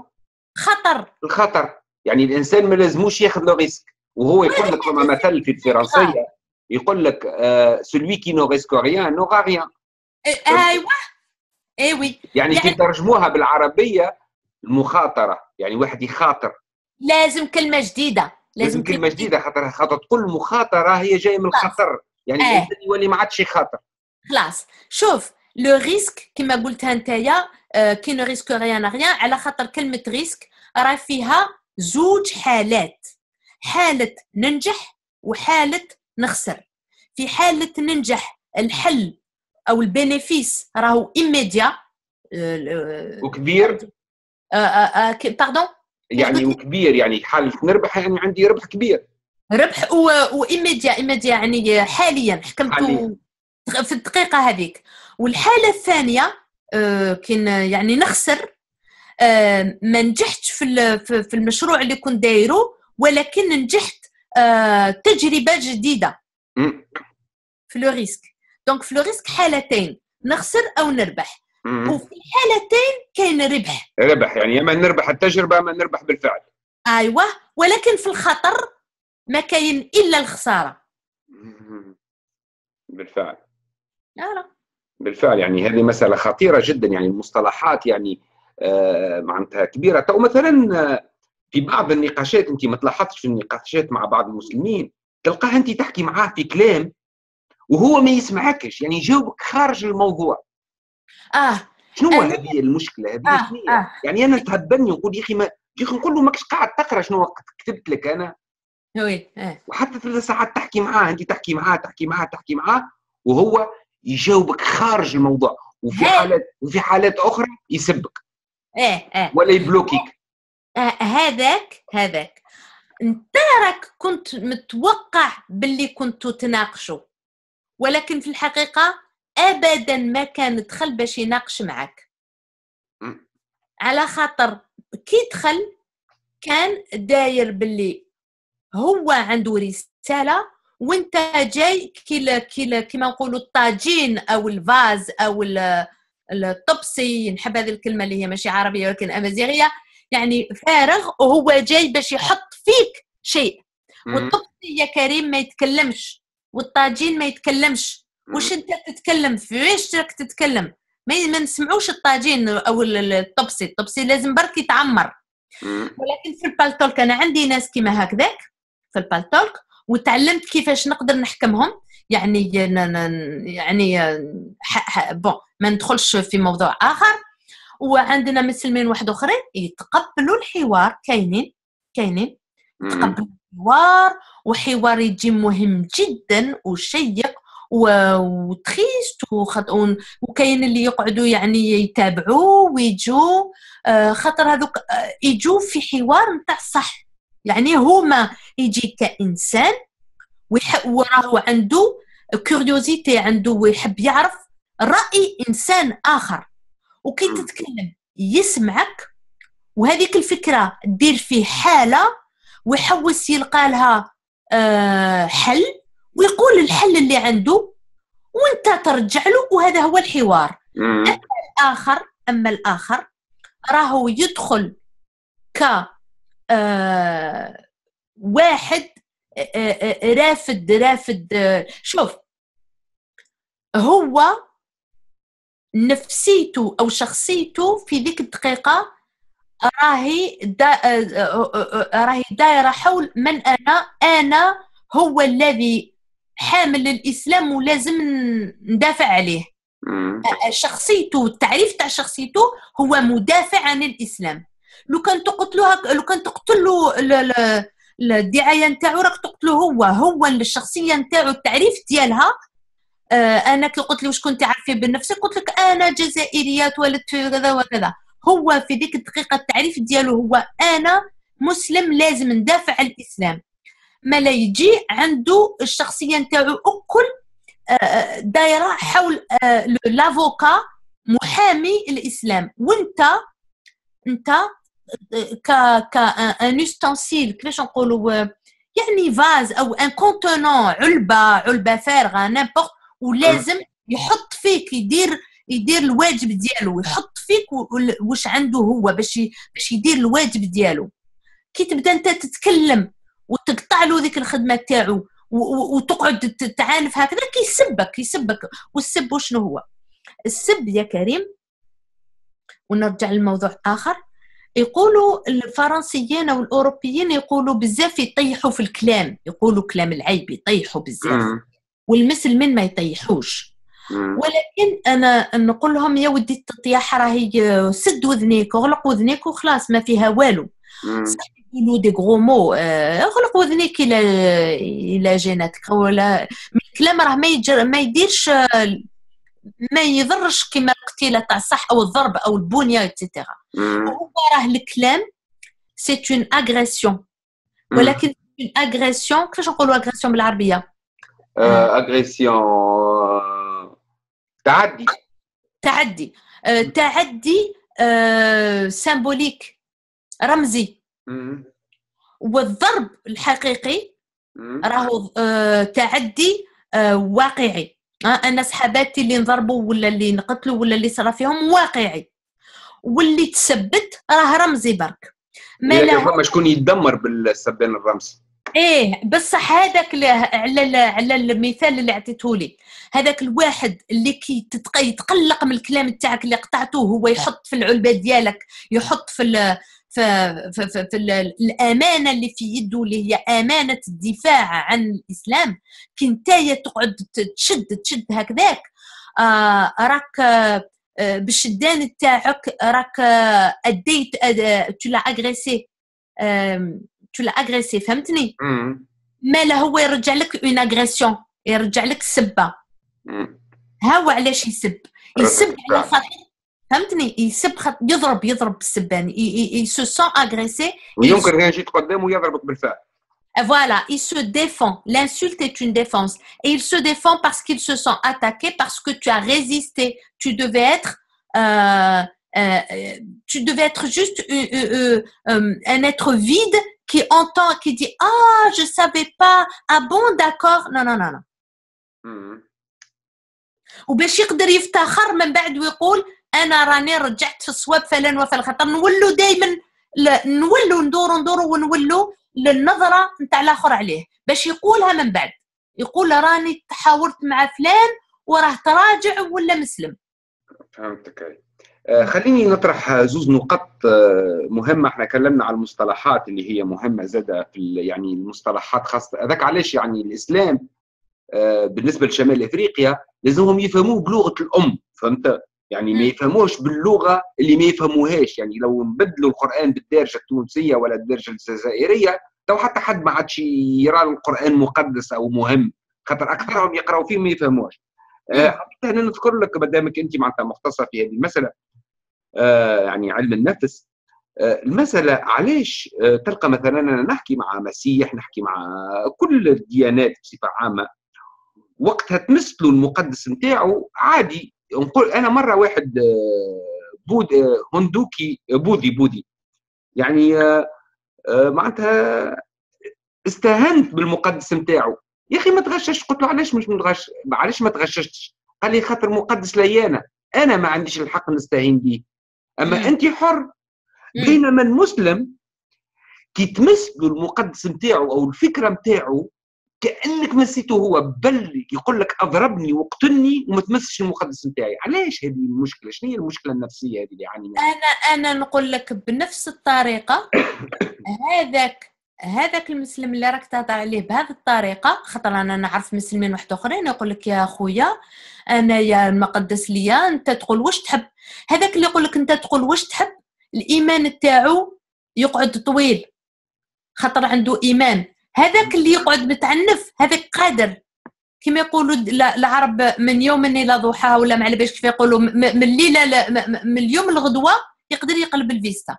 خطر. الخطر. يعني الإنسان ما لازموش ياخذ le risque. وهو يقول لك فما مثل في الفرنسية يقول لك celui qui ne risque rien n'a rien أيوه eh oui يعني كي ترجموها بالعربية المخاطره يعني واحد يخاطر. لازم كلمة جديدة لازم كلمة جديدة. خاطر خاطر تقول مخاطرة هي جاية من الخطر. يعني آه. الإنسان يولي ما عادش يخاطر. خلاص. شوف le risque كما قلتها نتايا qui ne risque rien rien على خاطر كلمة risque راه فيها زوج حالات. حالة ننجح وحالة نخسر. في حالة ننجح الحل أو ال bénéfice راهو immédiat وكبير؟ pardon يعني وكبير يعني حالة نربح يعني عندي ربح كبير. ربح و immédiat immédiat يعني حاليا حكمته في الدقيقة هذيك. والحالة الثانية آه، كين يعني نخسر آه، ما نجحتش في في المشروع اللي كنت دايره ولكن نجحت آه، تجربة جديدة. في le risque donc في le risque حالتين. نخسر أو نربح. وفي الحالتين كاين ربح. ربح يعني اما نربح التجربة اما نربح بالفعل. أيوه. ولكن في الخطر ما كاين إلا الخسارة. بالفعل. آه بالفعل يعني هذه مسألة خطيرة جدا. يعني المصطلحات يعني آه معناتها كبيرة. تو مثلا آه، في بعض النقاشات أنت ما تلاحظتش في النقاشات مع بعض المسلمين تلقاه أنت تحكي معاه في كلام وهو ما يسمعكش يعني يجاوبك خارج الموضوع. آه. شنو آه. هذه المشكلة؟ هذه آه. آه. يعني أنا تهبني نقول يا أخي ما يا أخي نقول له ماكش قاعد تقرأ شنو كتبت لك أنا؟ وي آه. وحتى ثلاث ساعات تحكي معاه أنت تحكي معاه تحكي معاه تحكي معاه وهو يجاوبك خارج الموضوع. وفي حالات وفي حالات أخرى يسبك. إيه إيه. ولا يبلوكيك. آه هذاك هذاك. أنت راك كنت متوقع باللي كنتوا تناقشوا ولكن في الحقيقة ابدا ما كان دخل باش يناقش معك. على خاطر كي دخل كان داير باللي هو عنده رسالة وانت جاي كي كي كيما نقولوا الطاجين أو الفاز أو الطبسي نحب هذه الكلمة اللي هي ماشي عربية ولكن أمازيغية يعني فارغ وهو جاي باش يحط فيك شيء. والطبسي يا كريم ما يتكلمش. والطاجين ما يتكلمش. واش انت تتكلم في إيش راك تتكلم. ما نسمعوش الطاجين أو الطبسي. الطبسي لازم برك يتعمر. ولكن في البالتولك أنا عندي ناس كيما هكذاك في البالتولك وتعلمت كيفاش نقدر نحكمهم. يعني يعني بون ما ندخلش في موضوع آخر. وعندنا مسلمين واحد أخرين يتقبلوا الحوار. كاينين كاينين. يتقبلوا الحوار وحوار يجي مهم جدا وشيق وتخيست وكاين اللي يقعدوا يعني يتابعوا ويجوا آه، خاطر هذوك آه، يجوا في حوار نتاع صح. يعني هما يجي كإنسان وراه عنده كوريوزيتي عنده ويحب يعرف رأي إنسان آخر. وكي تتكلم يسمعك وهذيك الفكرة دير فيه حالة ويحوس يلقى لها آه، حل ويقول الحل اللي عنده وانت ترجع له وهذا هو الحوار. أما الآخر أما الآخر راهو يدخل ك آه واحد آه رافد رافد شوف هو نفسيته أو شخصيته في ذيك الدقيقة راهي دا آه، آه، آه، راهي دايرة حول من أنا أنا هو الذي حامل الإسلام ولازم ندافع عليه. شخصيته التعريف تاع شخصيته هو مدافع عن الإسلام. لو كان تقتلوها لو كان تقتلوا الدعاية نتاعو راك تقتلو هو. هو الشخصية نتاعو التعريف ديالها. آه أنا كي قلت لي واش كنت عارفة بنفسك قلت لك أنا جزائريه ولدت في كذا وكذا. هو في ديك الدقيقة التعريف ديالو هو أنا مسلم لازم ندافع عن الإسلام. ما لا يجي عنده الشخصية نتاعو الكل آه، دايرة حول آه، لافوكا محامي الإسلام. وأنت أنت ك ك ان استنسيل كيفاش نقولوا يعني vase أو un contenant علبة علبة فارغة n'importe ولازم يحط فيك يدير يدير الواجب ديالو ويحط فيك واش عنده هو باش باش يدير الواجب ديالو. كي تبدا انت تتكلم وتقطع له ذيك الخدمة تاعو وتقعد تتعانف هكذا كيسبك كيسبك والسب وشنو هو؟ السب يا كريم ونرجع لموضوع آخر. يقولوا الفرنسيين أو الأوروبيين يقولوا بزاف يطيحوا في الكلام. يقولوا كلام العيب يطيحوا بزاف. والمسلمين ما يطيحوش؟ ولكن أنا نقول لهم يا ودي التطيح راهي سد وذنيك اغلق وذنيك وخلاص ما فيها والو. يقولوا دي غرو مو اغلق وذنيك إلى إلى جيناتك. ولا الكلام راه ما يجر ما يديرش ما يضرش كما القتيلة تاع الصح أو الضرب أو البنية et cetera هو راه الكلام c'est une agression ولكن une agression كيفاش نقولوا agression بالعربية؟ agression تعدي. تعدي. تعدي symbolique رمزي. والضرب الحقيقي راهو تعدي واقعي. أنا صحاباتي اللي نضربوا ولا اللي نقتلوا ولا اللي صرا فيهم واقعي. واللي تثبت راه رمزي برك. ما يعني فما شكون يدمر بالسبان الرمزي؟ إيه بصح هذاك على على المثال اللي عطيته لي. هذاك الواحد اللي كي يتقلق من الكلام تاعك اللي قطعته هو يحط في العلبة ديالك يحط في في, في, في, في الأمانة اللي في يده اللي هي أمانة الدفاع عن الإسلام. كي نتايا تقعد تشد تشد هكذاك آه راك آه بالشدان تاعك راك أديت tu l'as agressé تو لا اغريسي فهمتني ما لا هو يرجع لك اون اغريسيون يرجع لك السبه ها هو علاش يسب يسب على خاطر فهمتني يسب خط... يضرب يضرب بالسبان يسو سون اغريسي ويمكن كان يجي قدامه ويضربك بالفعل Voilà, il se défend. L'insulte est une défense. Et il se défend parce qu'il se sent attaqué, parce que tu as résisté. Tu devais être, euh, euh, tu devais être juste euh, un être vide qui entend, qui dit Ah, je savais pas. Ah bon, d'accord. Non, non, non, non. وباش يقدر يفتخر من بعد ويقول أنا راني رجعت في الصواب فلان وفي الخطر نولوا دائما نولوا ندوروا ندوروا ونولوا للنظرة نتاع الآخر عليه باش يقولها من بعد يقول راني تحاورت مع فلان وراه تراجع ولا مسلم فهمتك خليني نطرح زوز نقط مهمة. إحنا كلمنا على المصطلحات اللي هي مهمة زادة في يعني المصطلحات خاصة. هذاك علاش يعني الإسلام آه بالنسبة لشمال إفريقيا لازمهم يفهموه بلغة الأم فهمت؟ يعني ما يفهموش باللغة اللي ما يفهموهاش. يعني لو نبدلوا القرآن بالدارجة التونسية ولا الدارجة الجزائرية تو حتى حد ما عادش يرى القرآن مقدس أو مهم. خاطر أكثرهم يقراوا فيه ما يفهموش حبيت هنا نذكر لك ما دامك أنت معناتها مختصة في هذه المسألة آه يعني علم النفس. آه المسألة علاش آه تلقى مثلا أنا نحكي مع مسيح نحكي مع كل الديانات بصفة عامة وقتها تمثلوا المقدس نتاعو عادي. نقول أنا مرة واحد بود هندوكي بوذي بوذي. يعني معناتها استهنت بالمقدس نتاعو. يا أخي ما تغشش. قلت له علاش مش متغش علاش ما تغششتش؟ قال لي خاطر مقدس لي أنا أنا ما عنديش الحق نستهين به أما انت حر. بينما المسلم كي تمثلوا المقدس نتاعو أو الفكرة نتاعو كأنك مسيته هو بل يقول لك أضربني واقتلني وما تمسش المقدس نتاعي علاش هذه المشكلة؟ شنو هي المشكلة النفسية هذه اللي يعاني منها؟ أنا أنا نقول لك بنفس الطريقة. هذاك هذاك المسلم اللي راك تهضر عليه بهذه الطريقة خاطر أنا نعرف مسلمين واحد آخرين يقول لك يا خويا أنا يا المقدس ليا أنت تقول واش تحب؟ هذاك اللي يقول لك أنت تقول واش تحب؟ الإيمان تاعو يقعد طويل خاطر عنده إيمان. هذاك اللي يقعد متعنف هذاك قادر. كما يقولوا العرب من يوم إلى ضحاها ولا ما على بالش كيف يقولوا من الليلة من اليوم الغدوة يقدر يقلب الفيستا.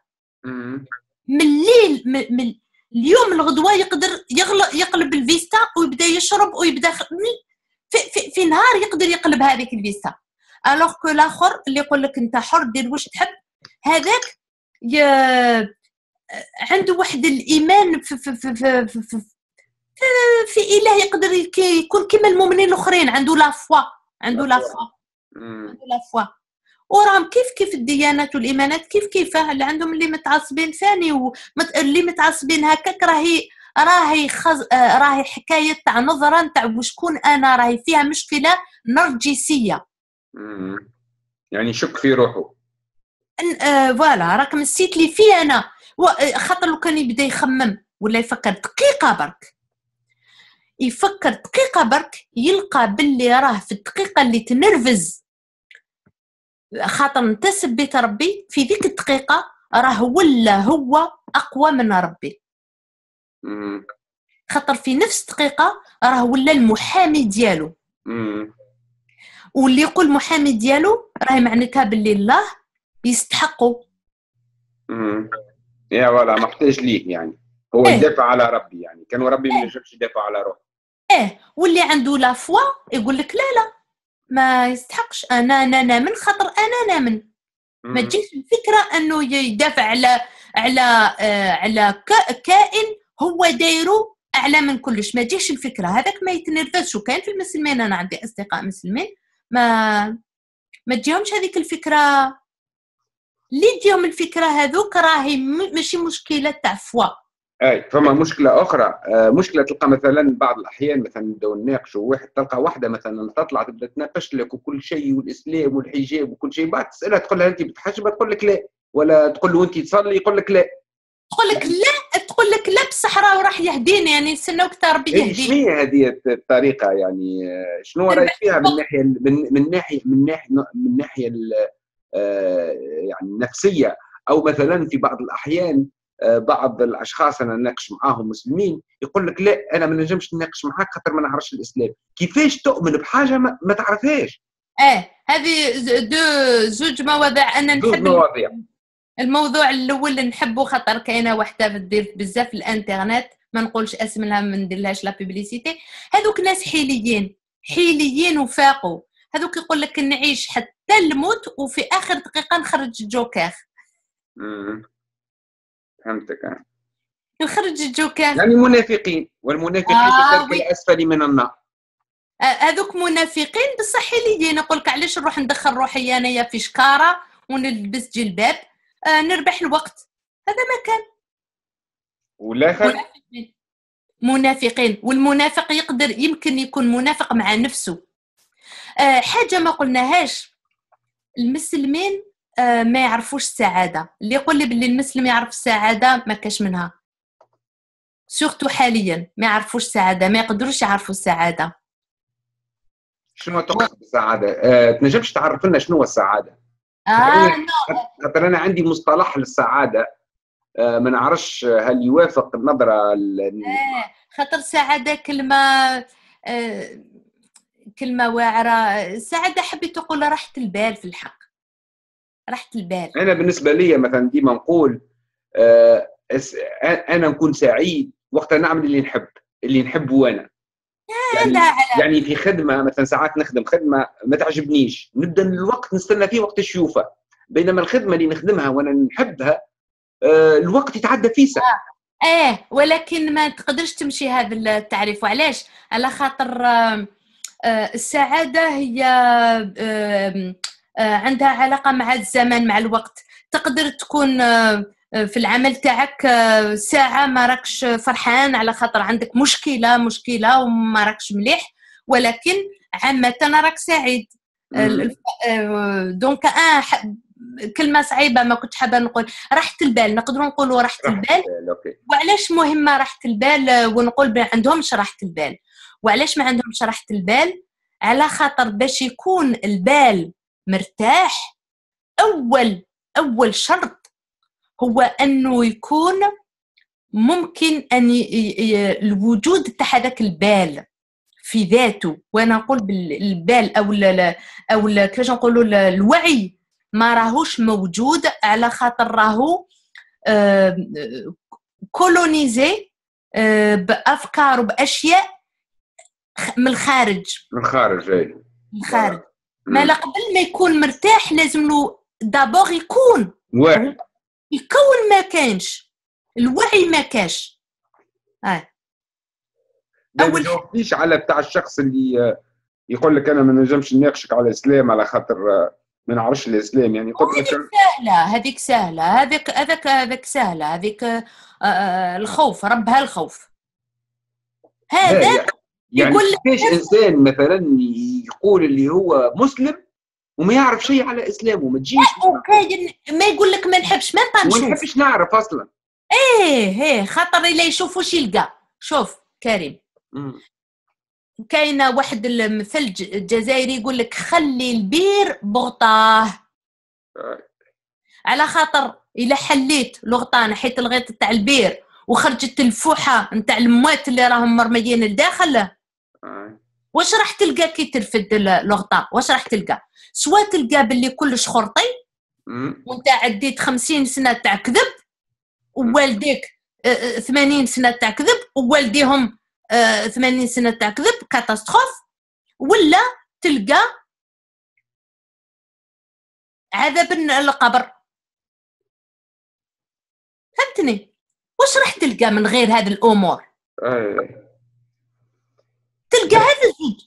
من الليل من اليوم الغدوة يقدر يقلب الفيستا ويبدأ يشرب ويبدأ في, في, في نهار يقدر يقلب هذيك الفيستا. alors que الآخر اللي يقول لك أنت حر دير واش تحب هذاك عنده واحد الإيمان في في في في, في, في, في إله يقدر يكون كما المؤمنين الأخرين عنده لا فوا عنده لا فوا عنده لا فوا وراهم كيف كيف الديانات والإيمانات كيف كيف اللي عندهم اللي متعصبين ثاني واللي متعصبين هكاك راهي راهي خز... آه، راهي حكاية تاع نظرة تاع وشكون أنا راهي فيها مشكلة نرجسية. يعني شك في روحه. آه فوالا راك نسيت لي فيه أنا. آه، خاطر لو كان يبدا يخمم ولا يفكر دقيقة برك. يفكر دقيقة برك يلقى باللي راه في الدقيقة اللي تنرفز. خاطر انتسب بيت ربي في ذيك الدقيقة راه ولا هو أقوى من ربي. خاطر في نفس دقيقه راه ولا المحامي ديالو. واللي يقول محامي ديالو راهي معناتها باللي الله يستحقوا يا ولا محتاج ليه يعني. هو إيه؟ يدافع على ربي يعني. كان ربي ما ينجمش إيه؟ يدافع على روحه. إيه. واللي عنده لا فوا يقول لك لا لا. ما يستحقش أنا أنا نامن خاطر أنا نامن. ما تجيش الفكرة أنه يدافع على على آه على كائن هو دايرو أعلى من كلش. ما تجيش الفكرة. هذاك ما يتنرفزش وكاين في المسلمين؟ أنا عندي أصدقاء مسلمين. ما ما تجيهمش هذيك الفكرة. اللي تجيهم الفكرة هذوك راهي ماشي مشكلة تاع فوا. أي فما مشكلة أخرى. آه، مشكلة تلقى مثلا بعض الأحيان مثلا نبداو نناقشوا واحد تلقى واحدة مثلا تطلع تبدأ تناقش لك وكل شيء والإسلام والحجاب وكل شيء بعد تسألها تقول لها أنت بتحجب تقول لك لا. ولا تقول له أنت تصلي يقول لك لا. تقول لك لا تقول لك لا بصحراء وراح يهديني يعني نستناوك ربي يهديني. شنو هي هذه الطريقة يعني؟ آه، شنو رأيك فيها من ناحية من ناحيه من ناحيه من ناحية يعني النفسية؟ أو مثلا في بعض الأحيان بعض الأشخاص أنا نناقش معاهم مسلمين يقول لك لا أنا ما نجمش نناقش معاك خاطر ما نعرفش الإسلام. كيفاش تؤمن بحاجة ما, ما تعرفهاش؟ آه هذه deux زوج مواضيع أنا نحب مواضيع. الموضوع الأول اللي نحبه خاطر كاينة وحدة تدير بزاف في الإنترنت ما نقولش اسم لها ما نديرلهاش la publicité هذوك ناس حيليين حيليين وفاقوا. هذوك يقول لك نعيش حتى الموت وفي آخر دقيقة نخرج الجوكر. فهمتك نخرج الجوكر. يعني منافقين والمنافقين آه في الأسفل من النار. آه، هذوك منافقين بصح حيليين نقول لك علاش نروح ندخل روحي انايا في شكارة ونلبس جلباب. آه نربح الوقت. هذا ما كان. والآخر؟ منافقين. والمنافق يقدر يمكن يكون منافق مع نفسه. آه حاجة ما قلناهاش. المسلمين ما يعرفوش السعادة. اللي يقول لي باللي المسلم يعرف السعادة ما كاش منها. سورتو حاليا ما يعرفوش السعادة ما يقدروش يعرفوا السعادة. شنو تقصد بالسعادة؟ أه، تنجمش تعرف لنا شنو هو السعادة؟ آه خاطر أنا عندي مصطلح للسعادة. أه ما نعرفش هل يوافق النظره آه خاطر السعادة كلمة آه كلمة واعرة. السعادة حبيت تقول راحة البال في الحق. راحه البال. أنا بالنسبة لي مثلا ديما نقول آه أنا نكون سعيد وقت نعمل اللي نحب اللي نحبه أنا. يعني, يعني في خدمة مثلا ساعات نخدم خدمة ما تعجبنيش نبدأ الوقت نستنى فيه وقت الشيوفه بينما الخدمة اللي نخدمها وأنا نحبها آه الوقت يتعدى فيه ساعة. آه. إيه ولكن ما تقدرش تمشي هذا التعريف. وعلاش؟ على خاطر آه السعادة هي عندها علاقة مع الزمن مع الوقت. تقدر تكون آه في العمل تاعك آه، ساعة ما راكش فرحان على خاطر عندك مشكلة مشكلة وما راكش مليح ولكن عامة راك سعيد. آه، donc آه كلمة صعيبة ما كنتش حابة نقول. راحة البال نقدروا نقولوا راحة البال؟ وعلاش مهمة راحة البال؟ آه، ونقول ما عندهمش راحة البال. وعلاش ما عندهمش راحه البال؟ على خاطر باش يكون البال مرتاح. أول أول شرط هو أنه يكون ممكن أن الوجود تاع هذاك البال في ذاته. وأنا نقول بالبال أو ال أو كيفاش نقولوا الوعي ما راهوش موجود على خاطر راهو كولونيزي بأفكار وبأشياء من الخارج. من الخارج أي. من الخارج. ما قبل ما يكون مرتاح لازم له دابور يكون. واعي الكون ما كانش. الوعي ما كاش آه. أول حاجة على بتاع الشخص اللي يقول لك أنا ما نجمش نناقشك على الاسلام على خاطر ما نعرفش الإسلام يعني قلت هذيك لك سهلة هذيك سهلة هذيك هذاك هذاك سهلة هذيك آه، آه، الخوف ربها الخوف لا، هذا يعني كيفاش إنسان مثلا يقول اللي هو مسلم وما يعرف شيء على إسلامه ما تجيش وكاين ما يقول لك ما نحبش ما نشوف نحبش نعرف أصلا إيه إيه خاطر إلا يشوف واش يلقى شوف كريم. كاينة واحد المثل ج- جزائري يقول لك خلي البير بغطاه. على خاطر إلا حليت الغطا نحيت الغطا تاع البير وخرجت الفوحة نتاع الموات اللي راهم مرميين لداخل. واش راح تلقى كي ترفد ال- الغطاء؟ واش راح تلقى؟ سواء تلقى باللي كلش خرطي. وانت عديت 50 سنة تاع كذب ووالديك آه، آه، 80 سنة تاع كذب ووالديهم آه، 80 سنة تاع كذب catastrophe. ولا تلقى عذاب القبر. فهمتني؟ واش راح تلقى من غير هذه الأمور؟ آه. هذا الزوج.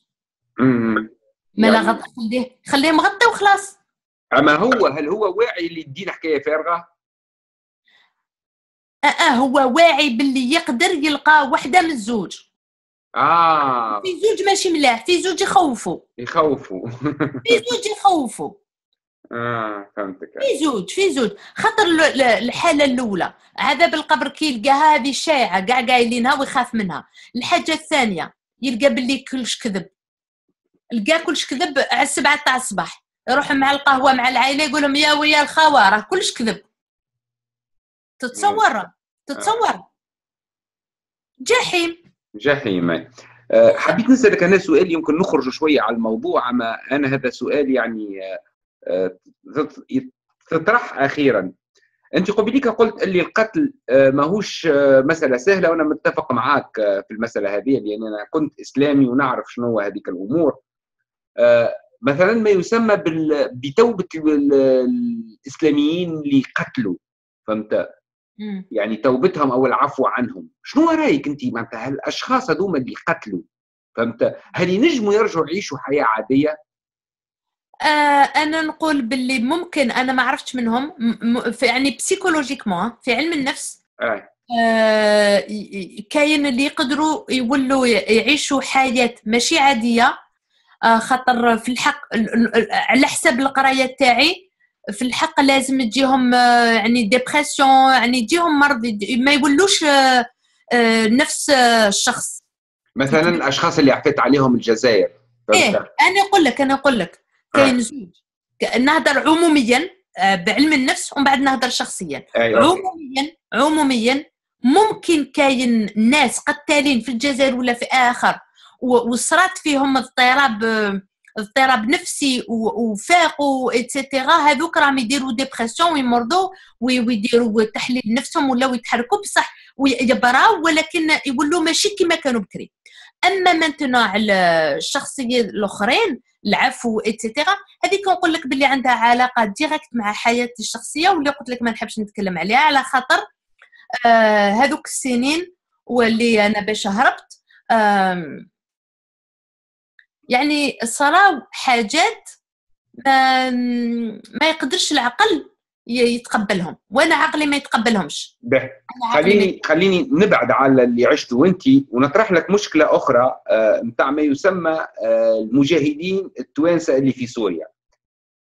ما لا يعني- غط خليه خليه مغطي وخلاص. أما هو هل هو واعي اللي الدين حكاية فارغة؟ آه, أه هو واعي باللي يقدر يلقى وحدة من الزوج. آه. في زوج ماشي ملاح في زوج يخوفوا يخوفوا في زوج يخوفوا آه فهمتك. في زوج في زوج. خاطر ال- ال- الحالة الأولى. عذاب القبر كي يلقاها هذه شائعه كاع قايلينها ويخاف منها. الحاجة الثانية يلقى باللي كلش كذب. لقى كلش كذب على السبعة تاع الصباح. يروح مع القهوة مع العائلة يقول لهم يا ويا الخوه راه كلش كذب. تتصور تتصور. جحيم. جحيم. آه، حبيت نسألك أنا سؤال يمكن نخرج شوية على الموضوع أما أنا هذا سؤال يعني آه، آه، تط- تطرح أخيرا. أنت قبليك قلت اللي القتل آه، ماهوش آه، مسألة سهلة وأنا متفق معك آه، في المسألة هذه لأن أنا كنت إسلامي ونعرف شنو هو هذيك الأمور. آه، مثلا ما يسمى بال- بتوبة ال- الإسلاميين اللي قتلوا فهمت. يعني توبتهم أو العفو عنهم. شنو رأيك أنت؟ معناتها هالأشخاص هذوما اللي قتلوا فهمت؟ هل ينجموا يرجعوا يعيشوا حياة عادية؟ آه أنا نقول باللي ممكن أنا ما عرفتش منهم. م- يعني بسيكولوجيكمون في علم النفس. آه. آه كاين اللي يقدروا يولوا يعيشوا حياة ماشي عادية. آه خاطر في الحق ال- ال- ال- على حسب القراية تاعي. في الحق لازم تجيهم آه، يعني ديبرسيون يعني يجيهم مرض ما يولوش آه، آه، نفس آه، الشخص. مثلا الأشخاص اللي عفيت عليهم الجزائر فهمت؟ أنا أقول لك أنا أقول لك. كاين زوج. ك- نهضر عموميا آه، بعلم النفس ومن بعد نهضر شخصيا. أيوه. عموميا عموميا ممكن كاين ناس قتالين في الجزائر ولا في آخر وصرات فيهم اضطراب آه، اضطراب نفسي وفاقوا اتسيتيرا هذوك راهم يديروا ديبرسيون ويمرضوا وي- ويديروا تحليل نفسهم ولا يتحركوا بصح ويبراو ولكن يولوا ماشي كما كانوا بكري. أما مانتنا على الشخصية الأخرين العفو اتسيتيرا هذيك نقول لك باللي عندها علاقة ديريكت مع حياتي الشخصية واللي قلت لك ما نحبش نتكلم عليها على خاطر آه هذوك السنين واللي أنا باش هربت آم، يعني صراو حاجات ما ما يقدرش العقل يتقبلهم. وأنا عقلي ما يتقبلهمش. به. خليني خليني نبعد على اللي عشته أنت ونطرح لك مشكلة أخرى نتاع ما يسمى آه، المجاهدين التوانسة اللي في سوريا.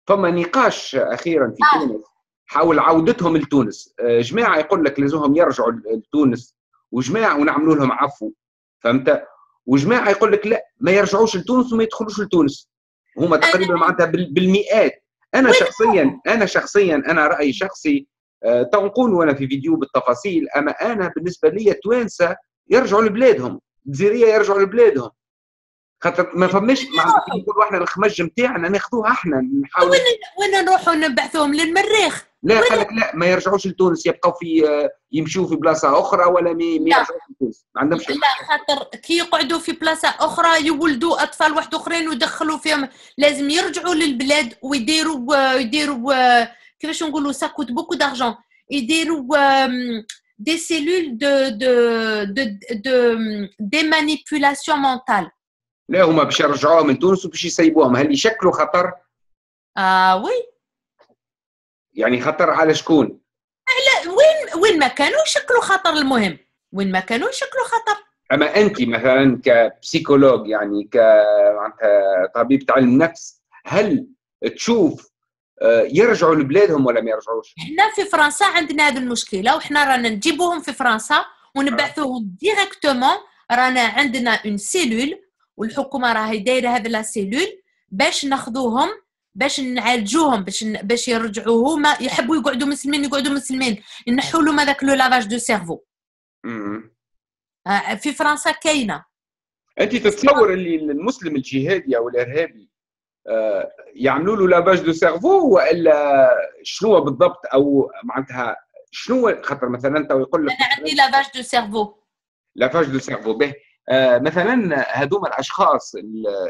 فما نقاش أخيرا في آه. تونس حول عودتهم لتونس. آه، جماعة يقول لك لازمهم يرجعوا لتونس وجماعة ونعملوا لهم عفو. فهمت؟ وجماعة يقول لك لا ما يرجعوش لتونس وما يدخلوش لتونس. هما تقريبا معناتها بال- بالمئات. أنا شخصيا أنا شخصيا أنا رايي شخصي آه، تو نقول وأنا في فيديو بالتفاصيل أما أنا بالنسبة لي التوانسه يرجعوا لبلادهم الجزائرية يرجعوا لبلادهم. خاطر ما فماش معناتها كي نقولوا إحنا الخمج نتاعنا ناخذوها إحنا نحاول وين وين نروحوا نبعثوهم للمريخ لا قال لك لا ما يرجعوش لتونس يبقوا في آه، يمشوا في بلاصة أخرى ولا ما. يرجعوش لتونس. ما عندهمش لا خاطر كي يقعدوا في بلاصة أخرى يولدوا أطفال واحد أخرين ويدخلوا فيهم لازم يرجعوا للبلاد ويديروا ويديروا كيفاش نقولوا ça coûte beaucoup d'argent. يديروا des cellules de de de de de manipulation mentale لا هما باش يرجعوهم من تونس وباش يسيبوهم هل يشكلوا خطر؟ آه oui. يعني خطر على شكون؟ لا وين وين ما كانوا يشكلوا خطر المهم. وين ما كانوا يشكلوا خطر. أما انت مثلا ك psychologue يعني ك طبيب علم نفس هل تشوف آه، يرجعوا لبلادهم ولا ما يرجعوش؟ إحنا في فرنسا عندنا هذه المشكلة وحنا رانا نجيبوهم في فرنسا ونبعثوهم directement رانا عندنا une cellule والحكومة راهي دايرة هذه la cellule باش ناخذوهم باش نعالجوهم باش باش يرجعوا هما يحبوا يقعدوا مسلمين يقعدوا مسلمين. نحوا لهم هذاك le lavage de cerveau في فرنسا كاينة. انت تتصور اللي المسلم الجهادي أو الإرهابي آه، يعملوا له lavage de cerveau وإلا شنو بالضبط؟ أو معناتها شنو خاطر مثلا انت يقول لك أنا عندي lavage de cerveau lavage de cerveau به. مثلا هذوما الأشخاص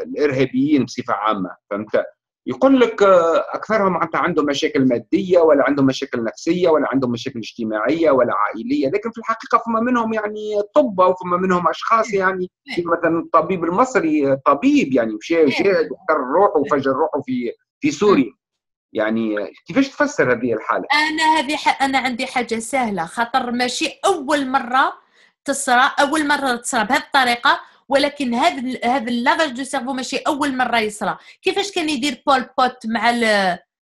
الإرهابيين بصفة عامة فهمت يقول لك آه، أكثرهم معناتها عندهم مشاكل مادية ولا عندهم مشاكل نفسية ولا عندهم مشاكل اجتماعية ولا عائلية لكن في الحقيقة فما منهم يعني طب وفما منهم أشخاص إيه. يعني إيه. مثلا الطبيب المصري طبيب يعني مشى مشى دكتور روحه وفجر روحه في في سوريا يعني كيفاش تفسر هذه الحالة؟ أنا هذه أنا عندي حاجة سهلة خاطر ماشي أول مرة تصرى أول مرة تصرى بهذه الطريقة ولكن هذا هذا ال lavage de cerveau ماشي أول مرة يصرى. كيفاش كان يدير بول بوت مع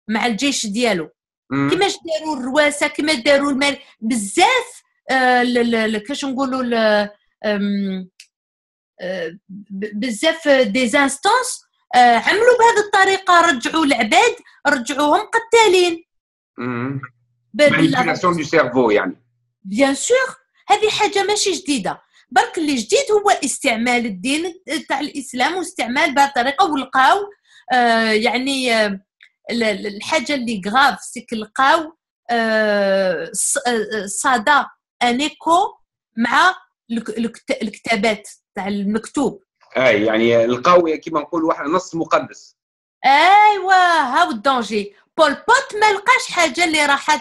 مع الجيش ديالو؟ كيفاش داروا الروس كيما داروا المال؟ بزاف آه كيفاش نقولوا آه بزاف des instances آه عملوا بهذه الطريقة رجعوا العباد رجعوهم قتالين. manipulation de cerveau يعني. bien sûr هذه حاجة ماشي جديدة. برك اللي جديد هو استعمال الدين تاع الإسلام واستعمال بهذه الطريقة ولقاو آه يعني آه الحاجة اللي grave c'est que لقاو آه صدى un écho مع الكتابات تاع المكتوب. أي يعني لقاو كيما نقول واحد نص مقدس. أيوا هاو الدونجي. بول بوت ما لقاش حاجة اللي راح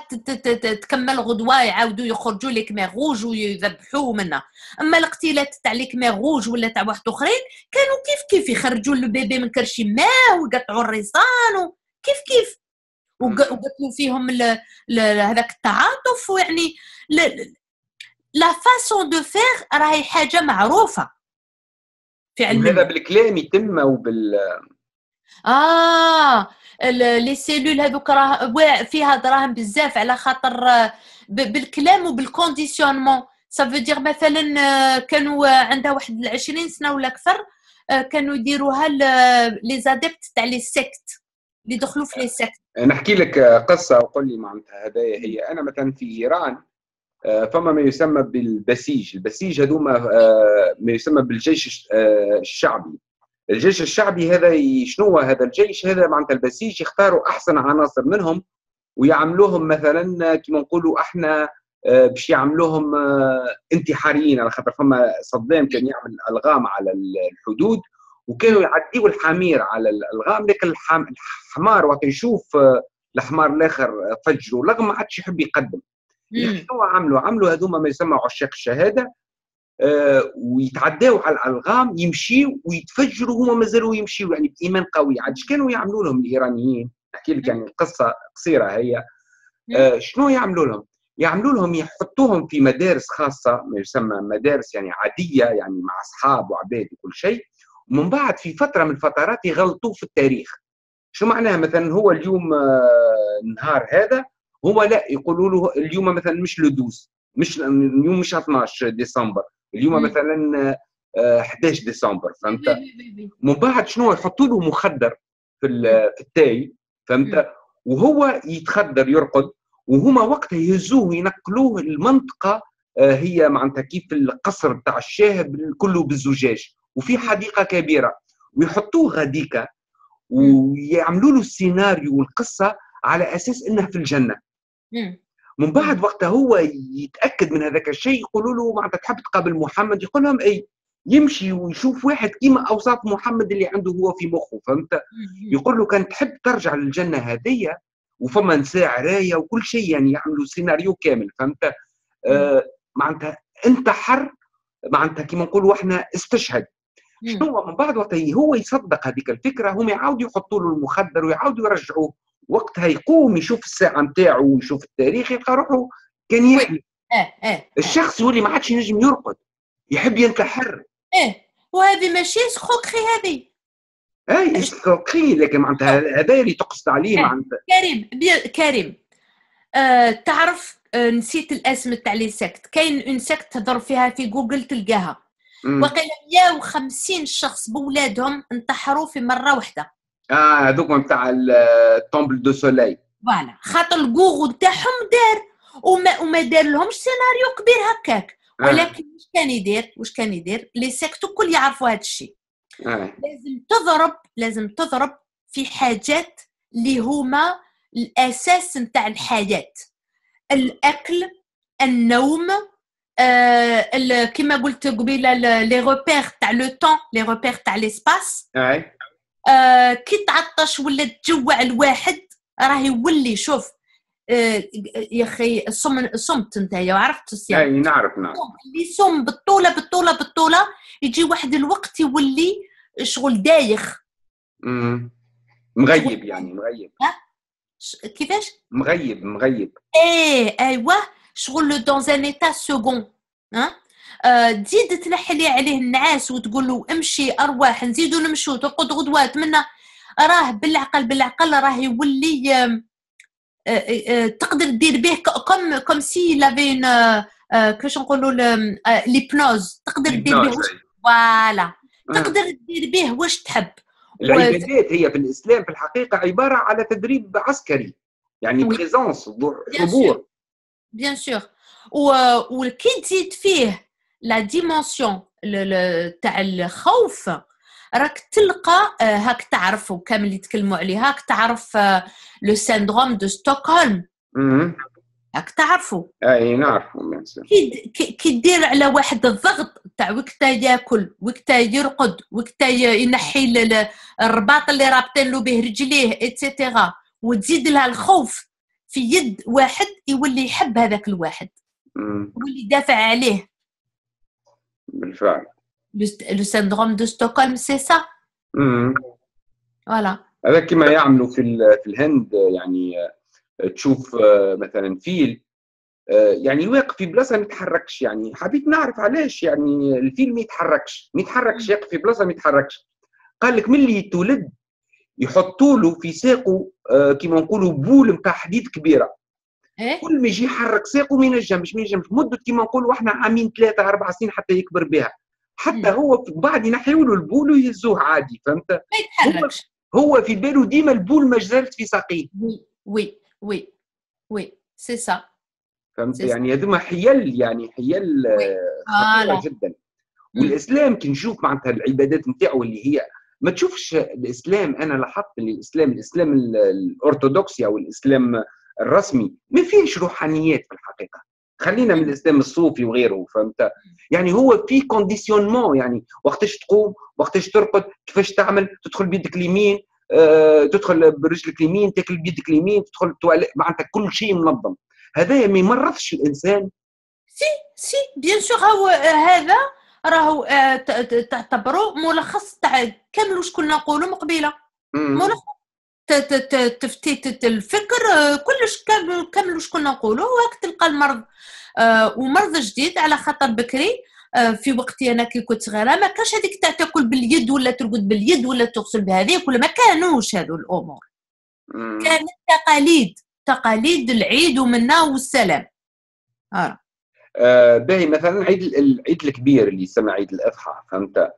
تكمل غدوة يعاودوا يخرجوا لك روج ويذبحوه منها أما الاقتيالات تاع ليك روج ولا تاع واحد آخرين كانوا كيف كيف يخرجوا البيبي من كرشي ماء ويقطعوا الريصان كيف كيف؟ وقتلوا فيهم هذاك التعاطف ويعني لا فاسون دو فيغ راهي حاجة معروفة. في علم هذا بالكلام يتم وبال آه les cellules هذوك راه فيها دراهم بزاف على خاطر بالكلام وبال conditionnement. ça veut dire مثلا كانوا عندها واحد 20 سنة ولا أكثر كانوا يديروها les adeptes تاع les sectes اللي دخلوا في les sectes نحكي لك قصة وقول لي معناتها هدايا هي. أنا مثلا في إيران فما ما يسمى بالبسيج. البسيج هذوما ما يسمى بالجيش الشعبي. الجيش الشعبي هذا شنو هذا الجيش هذا معناتها البسيج يختاروا أحسن عناصر منهم ويعملوهم مثلا كما نقولوا إحنا آه، باش يعملوهم آه، انتحاريين على خاطر فما صدام كان يعمل ألغام على الحدود وكانوا يعديوا الحمير على الألغام. لكن الحمار وقت يشوف آه، الحمار الآخر فجروا لغم ما عادش يحب يقدم. شنو عملوا؟ عملوا هذوما ما يسمى عشاق الشهادة. ويتعداوا على الألغام يمشيوا ويتفجروا هما مازالوا يمشيوا يعني بإيمان قوي. عاد كانوا يعملوا لهم الإيرانيين؟ نحكي لك يعني القصة قصيرة هي. آه، شنو يعملوا لهم؟ يعملوا لهم يحطوهم في مدارس خاصة ما يسمى مدارس يعني عادية يعني مع أصحاب وعباد وكل شيء. ومن بعد في فترة من الفترات يغلطوه في التاريخ. شو معناها؟ مثلا هو اليوم النهار آه، هذا هما لا يقولوا له اليوم مثلا مش لدوس. مش اليوم مش 12 ديسمبر اليوم مثلا 11 آه، ديسمبر فهمت؟ من بعد شنو يحطوا له مخدر في في التاي فهمت؟ وهو يتخدر يرقد وهما وقتها يهزوه وينقلوه المنطقة آه، هي معناتها كيف القصر بتاع الشاه كله بالزجاج وفي حديقة كبيرة. ويحطوه غاديكا ويعملوا له السيناريو والقصة على أساس انه في الجنة. من بعد وقتها هو يتأكد من هذاك الشيء يقولوا له معناتها تحب تقابل محمد يقول لهم اي يمشي ويشوف واحد كيما اوصاف محمد اللي عنده هو في مخه فهمت؟ يقول له كان تحب ترجع للجنة هذية وفما نساء رايه وكل شيء يعني يعملوا سيناريو كامل فهمت؟ آه معناتها أنت حر معناتها كيما نقولوا إحنا استشهد. شنو من بعد وقت هو يصدق هذيك الفكرة هم يعاودوا يحطوا له المخدر ويعاودوا يرجعوه. وقتها يقوم يشوف الساعة نتاعو ويشوف التاريخ يلقى روحه كان يحلم. آه آه الشخص يولي ما عادش ينجم يرقد يحب ينتحر. آه وهذه ماشي سخوكخي هذه. أي اسكروكري لكن معناتها هذا اللي تقصد عليه إيه. معناتها. كريم كريم. آه تعرف آه نسيت الاسم تاع les sectes كاين une secte تهضر فيها في جوجل تلقاها. وقيل 150 شخص بولادهم انتحروا في مرة واحدة آه هذوك نتاع ال temple du soleil voilà. خاطر ال gourou تاعهم دار وما وما دار لهمش سيناريو كبير هكاك. آه. ولكن واش كان يدير؟ واش كان يدير؟ les sectes الكل يعرفوا هذا الشيء آه. لازم تضرب لازم تضرب في حاجات اللي هما الأساس نتاع الحياة الأكل النوم آه كما قلت قبيلة les repères تاع le temps les repères تاع l'espace آه كي تعطش ولا تجوع الواحد راه يولي شوف آه يا أخي صم صمت نتايا وعرفت الصيام أي نعرف نعرف اللي يصوم بالطولة بالطولة بالطولة يجي واحد الوقت يولي شغل دايخ. مم. مغيب يعني مغيب. ش- كيفاش؟ مغيب مغيب. إيه أيوه شغل dans un état second ها؟ تزيد تلحلي عليه النعاس وتقول له امشي أرواح نزيدوا نمشوا ترقد غدوات منا راه بالعقل بالعقل راه يولي آه، آه، آه، تقدر دير به ك- comme comme c'est la fin كيفاش نقولوا l'hypnose تقدر دير به voilà آه. تقدر دير به واش تحب. العبادات هي في الإسلام في الحقيقة عبارة على تدريب عسكري يعني. présence حضور. bien sûr وكي تزيد فيه la dimension تاع الخوف راك تلقى آه، هاك تعرف وكامل اللي يتكلموا عليه هاك تعرف le syndrome de Stockholm. هاك تعرفوا أي نعرف bien sûr. كي دير على واحد الضغط تاع وقتا ياكل وقتا يرقد وقتا ي- ينحي ال- ال- الرباط اللي رابطين له به رجليه et cetera وتزيد لها الخوف في يد واحد يولي يحب هذاك الواحد. يولي يدافع عليه بالفعل. le syndrome de Stockholm c'est ça. voilà هذا كما يعملوا في في الهند يعني آه، تشوف آه، مثلا فيل آه، يعني واقف في بلاصة ما يتحركش يعني حبيت نعرف علاش يعني الفيل ما يتحركش ما يتحركش يقف في بلاصة ما يتحركش. قال لك ملي يتولد يحطوا له في ساقه كيما نقولوا بول نتاع حديد كبيرة. كل ما يجي يحرك ساقه ما ينجمش ما ينجمش مدة كيما نقولوا إحنا عامين ثلاثة أربع سنين حتى يكبر بها. حتى مم. هو بعد ينحيوا له ال boule ويهزوه عادي فهمت؟ ما يتحركش. هو في باله ديما ال boule ما زالت في ساقيه. وي وي وي وي سي سا. فهمت؟ يعني هذوما حيل يعني حيل آه، خطيرة voilà جدا. والإسلام كي نشوف معناتها العبادات نتاعو اللي هي ما تشوفش الإسلام أنا لاحظت الإسلام الإسلام ال- الأرثوذكسي أو الإسلام الرسمي. ما فيهش روحانيات في الحقيقة. خلينا من الإسلام الصوفي وغيره فهمت؟ يعني هو في conditionnement يعني وقتاش تقوم وقتاش ترقد كيفاش تعمل تدخل بيدك اليمين آه، تدخل برجلك اليمين تاكل بيدك اليمين تدخل معناتها كل شيء منظم. هذا ما يمرضش الإنسان. c'est bien sûr هو هذا راهو آه، تعتبروا ملخص تاع كامل واش كنا نقولوا من قبيلة. مم. ملخص تفتيت الفكر آه، كلش كامل كامل واش كنا نقولوا وهاك تلقى المرض آه، ومرض جديد على خاطر بكري آه، في وقتي أنا كي كنت صغيرة ما كانش هذيك تاع تاكل باليد ولا ترقد باليد ولا تغسل بهذيك ولا ما كانوش هذو الأمور. كانت تقاليد تقاليد العيد ومنا والسلام آه. آه، باهي مثلا عيد ال- العيد الكبير اللي يسمى عيد الأضحى فهمت.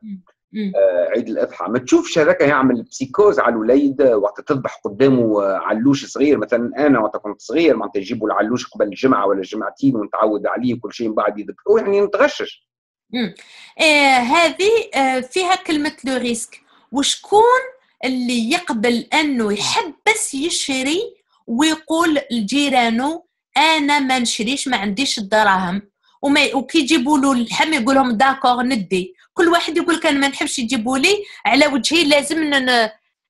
آه، عيد الأضحى. ما تشوفش هذاك يعمل بسيكوز على الوليد وقت تذبح قدامه آه، علوش صغير. مثلا أنا وقت كنت صغير معناتها يجيبوا العلوش قبل الجمعة ولا الجمعتين ونتعود عليه وكل شيء من بعد يذبحوه. يعني نتغشش. آه هذه آه فيها كلمة le risque. وشكون اللي يقبل أنه يحبس يشري ويقول لجيرانه أنا ما نشريش ما عنديش الدراهم. وما وكي يجيبوا له اللحم يقول لهم d'accord ندي. كل واحد يقول كان ما نحبش يجيبوا لي على وجهي لازم.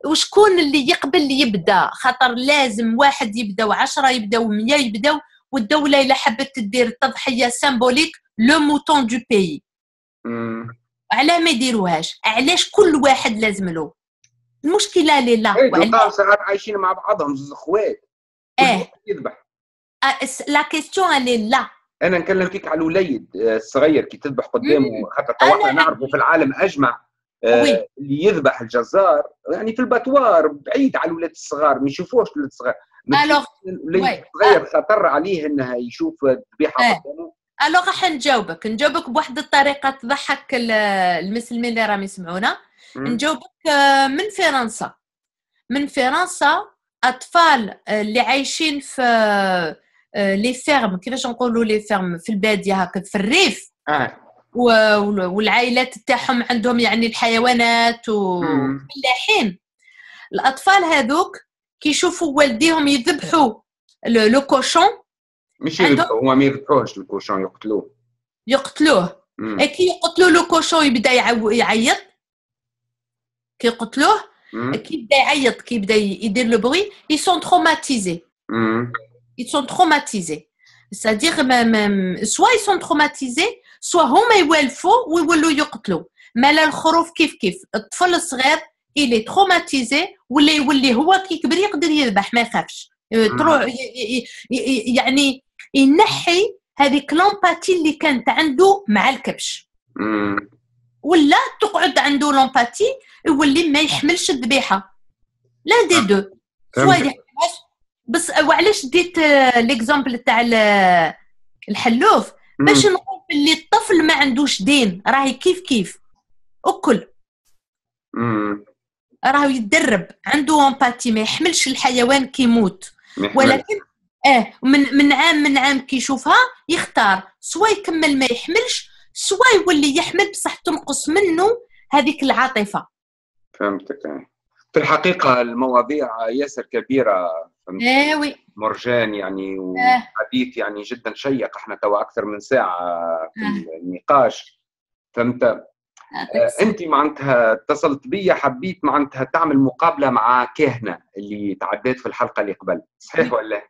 وشكون اللي يقبل يبدأ؟ خاطر لازم واحد يبدأ وعشرة يبداو مية يبداو والدولة إلا حبت تدير تضحية symbolique le mouton du pays مم. علاه ما يديروهاش؟ علاش كل واحد لازم له؟ المشكلة اللي لا. إيه، تلقاهم ساعات عايشين مع بعضهم زوز اخوات كل آه يذبح la question اللي لا أنا نكلم فيك على الوليد آه، الصغير كي تذبح قدامه. خاطر تو إحنا أنا- نعرفوا في العالم أجمع آه،. اللي يذبح الجزار يعني في l'abattoir بعيد على الولاد الصغار ما يشوفوش الولاد الصغار الوليد. الصغير خطر عليه إنه يشوف الذبيحه. قدامه alors راح نجاوبك نجاوبك بواحد الطريقة تضحك ال- المسلمين اللي راهم يسمعونا. نجاوبك من فرنسا من فرنسا أطفال اللي عايشين في les fermes. كيفاش نقولوا les fermes؟ في البادية هكا في الريف. و- والعائلات تاعهم عندهم يعني الحيوانات. وفلاحين الأطفال هذوك كيشوفوا والديهم يذبحوا le cochon. يذبحوا هو ما يذبحوش ال cochon يقتلوه. يقتلوه. كي يقتلوا le cochon يبدأ يعيط. كي يقتلوه. كي يبدأ يعيط كي يبدأ يدير le bruit traumatisés. مم. Ils sont traumatisés. C'est-à-dire ما soit ils sont traumatisés soit هما يوالفوا ويولوا يقتلوا مالا الخروف كيف كيف الطفل الصغير est traumatisé ولا يولي هو كي يكبر يقدر يذبح ما يخافش يعني ينحي هذيك l'empathie اللي كانت عنده مع الكبش. ولا تقعد عنده l'empathie يولي ما يحملش الذبيحه l'un des deux soit فهمت. يحملش بس وعلاش ديت آه، l'exemple تاع ال- الحلوف. باش نقول باللي الطفل ما عندوش دين راهي كيف كيف؟ أكل. راهو يتدرب عنده امباتي ما يحملش الحيوان كيموت. ولكن آه من من عام من عام كيشوفها يختار. سوا يكمل ما يحملش سوا يولي يحمل بصح تنقص منه هذيك العاطفة. فهمتك. في الحقيقة المواضيع ياسر كبيرة فهمت؟ إيه وي مرجان يعني آه. وحديث يعني جدا شيق. إحنا توا أكثر من ساعة في آه. النقاش. فهمت؟ آه، أنت معناتها اتصلت بي حبيت معناتها تعمل مقابلة مع كاهنة اللي تعديت في الحلقة اللي قبل. صحيح ولا؟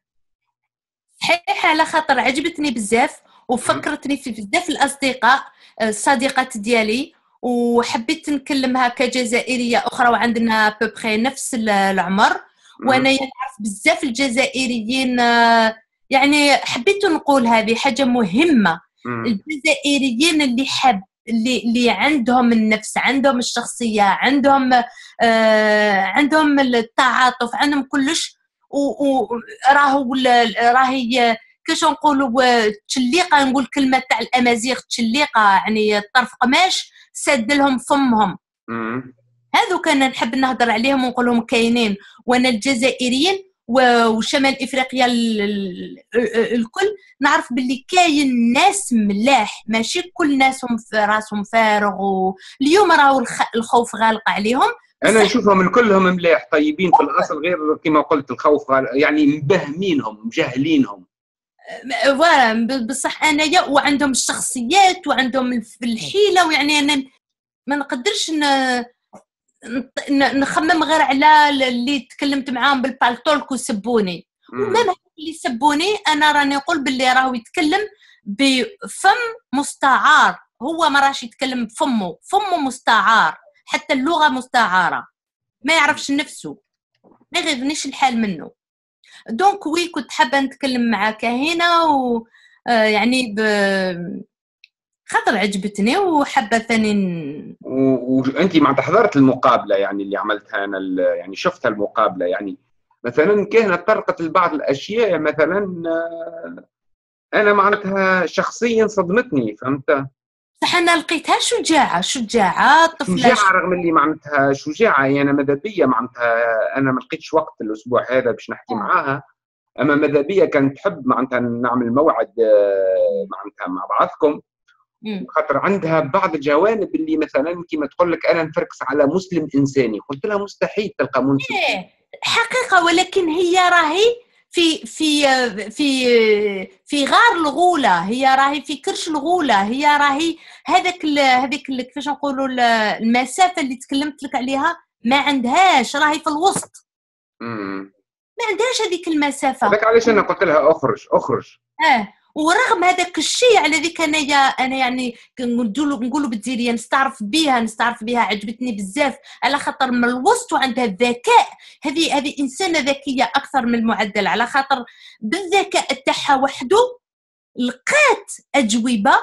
صحيح على خاطر عجبتني بزاف وفكرتني في بزاف الأصدقاء الصديقات ديالي وحبيت نكلمها كجزائرية أخرى وعندنا بوبخي نفس ال- العمر. وأنا نعرف بزاف الجزائريين آه، يعني حبيت نقول هذه حاجة مهمة مم. الجزائريين اللي حب اللي اللي عندهم النفس عندهم الشخصية عندهم آه عندهم التعاطف عندهم كلش وراهو راهي كيش نقولوا تشليقة نقول كلمة تاع الأمازيغ تشليقة يعني طرف قماش سد لهم فمهم مم. هذو كان نحب نهضر عليهم ونقول لهم كاينين وأنا الجزائريين وشمال إفريقيا ال- ال- ال- الكل نعرف باللي كاين ناس ملاح ماشي كل ناسهم في راسهم فارغ واليوم راهو الخ- الخوف غالق عليهم. أنا نشوفهم الكلهم ملاح طيبين في الأصل غير كما قلت الخوف يعني مبهمينهم مجهلينهم. فوالا بصح أنايا وعندهم الشخصيات وعندهم الحيلة ويعني أنا ما نقدرش نخمم غير على اللي تكلمت معاهم بالبالتولك وسبوني. و même اللي سبوني أنا راني نقول باللي راهو يتكلم بفم مستعار. هو ما راهش يتكلم بفمه فمه مستعار. حتى اللغة مستعارة. ما يعرفش نفسه. ما يغيظنيش الحال منه. donc oui كنت حابة نتكلم مع كاهنه و آه، يعني ب خاطر عجبتني وحابة ثاني وانت مع حضرت المقابلة يعني اللي عملتها أنا يعني شفتها المقابلة يعني مثلا كانت طرقت لبعض الأشياء مثلا آه، أنا معناتها شخصيا صدمتني فهمت صح أنا لقيتها شجاعة شجاعة طفلة شجاعة رغم اللي معناتها شجاعة أنا ماذا بيا معناتها أنا ما لقيتش وقت الأسبوع هذا باش نحكي آه. معاها أما ماذا بيا كانت تحب معناتها نعمل موعد آه، معناتها مع بعضكم. خاطر عندها بعض الجوانب اللي مثلا كما تقول لك أنا نفركس على مسلم إنساني. قلت لها مستحيل تلقى مسلم إيه، حقيقة ولكن هي راهي في في في في غار الغولة. هي راهي في كرش الغولة. هي راهي هذاك هذيك كيفاش نقولوا ال- المسافة اللي تكلمت لك عليها ما عندهاش راهي في الوسط. مم. ما عندهاش هذيك المسافة. هذاك علاش أنا قلت لها أخرج أخرج. آه ورغم هذاك الشيء على ذيك انايا أنا يعني نقولوا نقولوا بالديريه نستعرف بها نستعرف بها عجبتني بزاف. على خاطر من الوسط وعندها الذكاء. هذه هذه إنسانة ذكية أكثر من المعدل. على خاطر بالذكاء تاعها وحده لقات أجوبة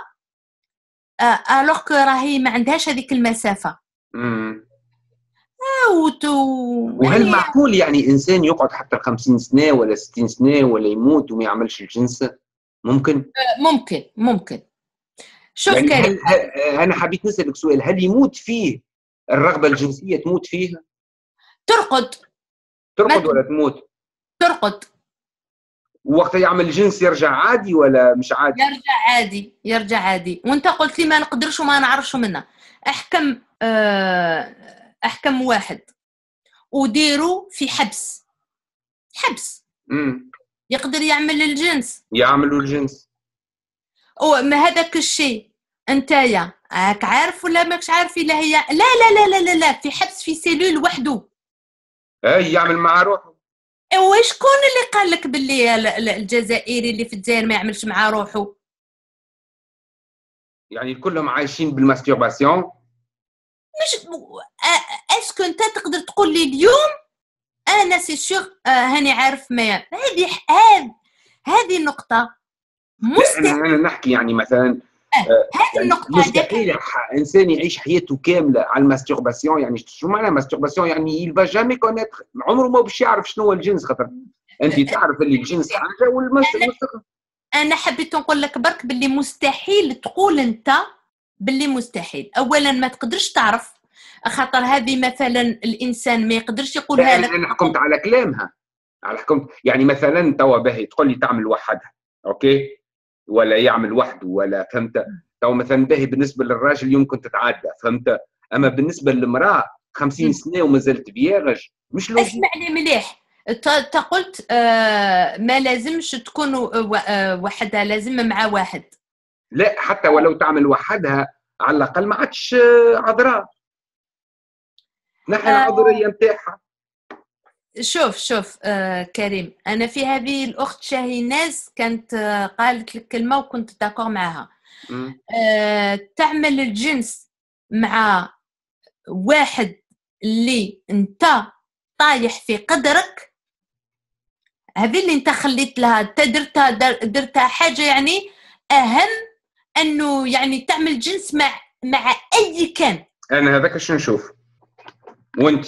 ألوغ كو راهي ما عندهاش هذيك المسافة. مم. وتو وهل يعني معقول يعني إنسان يقعد حتى 50 سنة ولا 60 سنة ولا يموت وما يعملش الجنس؟ ممكن؟ ممكن ممكن. شوف يعني كريم. أنا حبيت نسألك سؤال. هل يموت فيه الرغبة الجنسية تموت فيه؟ ترقد. ترقد ولا تموت؟ ترقد. وقت يعمل الجنس يرجع عادي ولا مش عادي؟ يرجع عادي يرجع عادي. وأنت قلت لي ما نقدرش وما نعرفش منها. أحكم آه، أحكم واحد. وديروا في حبس. حبس. مم. يقدر يعمل الجنس. يعملوا الجنس. وما هذاك الشيء انتيا راك عارف ولا ماكش عارف إلا هي؟ لا لا لا لا لا لا في حبس في cellule وحده. اي يعمل مع روحه. وشكون اللي قال لك باللي ال- ال- الجزائري اللي في الجزائر ما يعملش مع روحه؟ يعني كلهم عايشين بال masturbation مش est-ce que انت تقدر تقول لي اليوم أنا سي سيغ هاني عارف ما هذه هذه هذه النقطة مستحيل. أنا نحكي يعني مثلا هذه يعني النقطة هذاك مستحيل إنسان يعيش حياته كاملة على ال masturbation يعني شو معنى masturbation يعني il va jamais connaître عمره ما باش يعرف شنو هو الجنس خاطر أنت تعرف اللي الجنس حاجة وال masturbation أنا حبيت نقول لك برك باللي مستحيل تقول أنت باللي مستحيل. اولا ما تقدرش تعرف خاطر هذه مثلا الإنسان ما يقدرش يقولها لك. أنا حكمت على كلامها. على حكمت. يعني مثلا توا باهي تقول لي تعمل وحدها أوكي؟ ولا يعمل وحده ولا فهمت؟ تو مثلا باهي بالنسبة للراجل يمكن تتعدى فهمت؟ أما بالنسبة للمرأة 50 مم. سنة وما زالت vierge مش logique اسمعني مليح. انت قلت آه، ما لازمش تكون آه، وحدها لازم مع واحد. لا حتى ولو تعمل وحدها على الأقل ما عادش عذراء. نحي آه. العذريه نتاعها شوف شوف آه كريم أنا في هذه الأخت شاهيناز كانت آه قالت لك كلمة وكنت داكور معها. آه تعمل الجنس مع واحد اللي أنت طايح في قدرك. هذه اللي أنت خليت لها أنت درتها در- درتها حاجة يعني أهم أنه يعني تعمل جنس مع مع أي كان. أنا هذاك شنو نشوف؟ وانت؟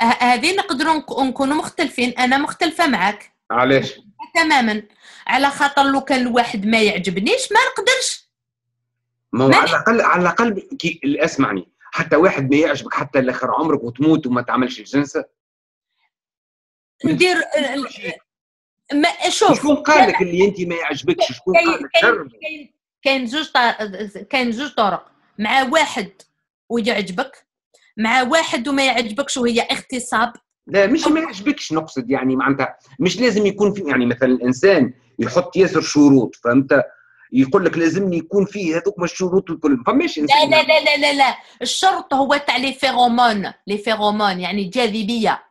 هذه نقدروا نك- نكونوا مختلفين. أنا مختلفة معك علاش؟ تماما. على خاطر لو كان الواحد ما يعجبنيش ما نقدرش. ما هو على الاقل على الأقل كي اسمعني. حتى واحد ما يعجبك حتى لاخر عمرك وتموت وما تعملش الجنس. ندير ما شوف. شكون قال لك اللي أنت ما يعجبكش؟ شكون قال لك كاين زوج كاين زوج طرق. مع واحد ويعجبك مع واحد وما يعجبكش وهي اغتصاب. لا مش ما يعجبكش نقصد يعني معناتها مش لازم يكون في يعني مثلا الإنسان يحط ياسر شروط فهمت؟ يقول لك لازمني يكون فيه هذوك الشروط الكل. فماش لا إنسان لا لا لا لا لا. الشرط هو تاع les phéromones. les phéromones يعني الجاذبية.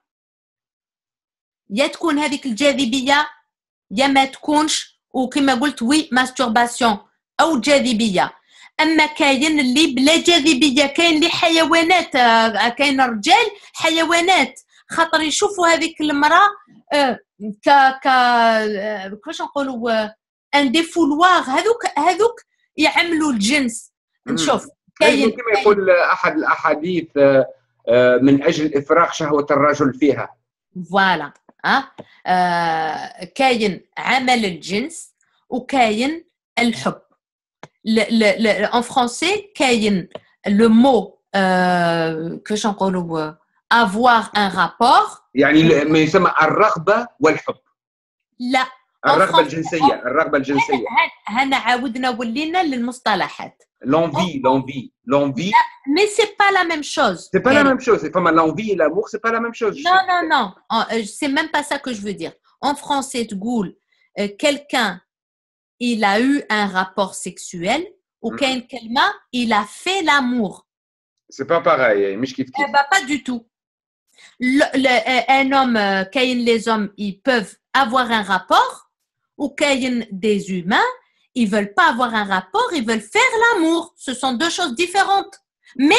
يا تكون هذيك الجاذبية يا ما تكونش وكما قلت oui masturbation أو جاذبية. اما كاين اللي بلا جاذبية كاين اللي حيوانات آه، كاين رجال حيوانات. خاطر يشوفوا هذيك المرأة آه، ك ك آه، كيفاش نقولوا un défouloir هذوك هذوك يعملوا الجنس. نشوف كاين كما يقول أحد الأحاديث من أجل إفراغ شهوة الرجل فيها. voilà. ها آه كاين عمل الجنس وكاين الحب. en français كاين le mot كيفاش نقولوا avoir un rapport يعني ل- ما يسمى الرغبه والحب لا الرغبه فرنسا- الجنسيه الرغبه الجنسيه ه- هنا عاودنا ولينا للمصطلحات l'envie l'envie l'envie مي سي با لا ميم شوز c'est pas la même chose فما l'envie et l'amour c'est pas la même chose Non, non, non. En- euh, C'est même pas ça que je veux dire. En français, de Gaulle, euh, quelqu'un, il a eu un rapport sexuel ou qu'un il a fait l'amour. C'est pas pareil, eh ben, pas du tout. Le, le, un homme, euh, les hommes, ils peuvent avoir un rapport ou des humains, ils veulent pas avoir un rapport, ils veulent faire l'amour. Ce sont deux choses différentes. Mais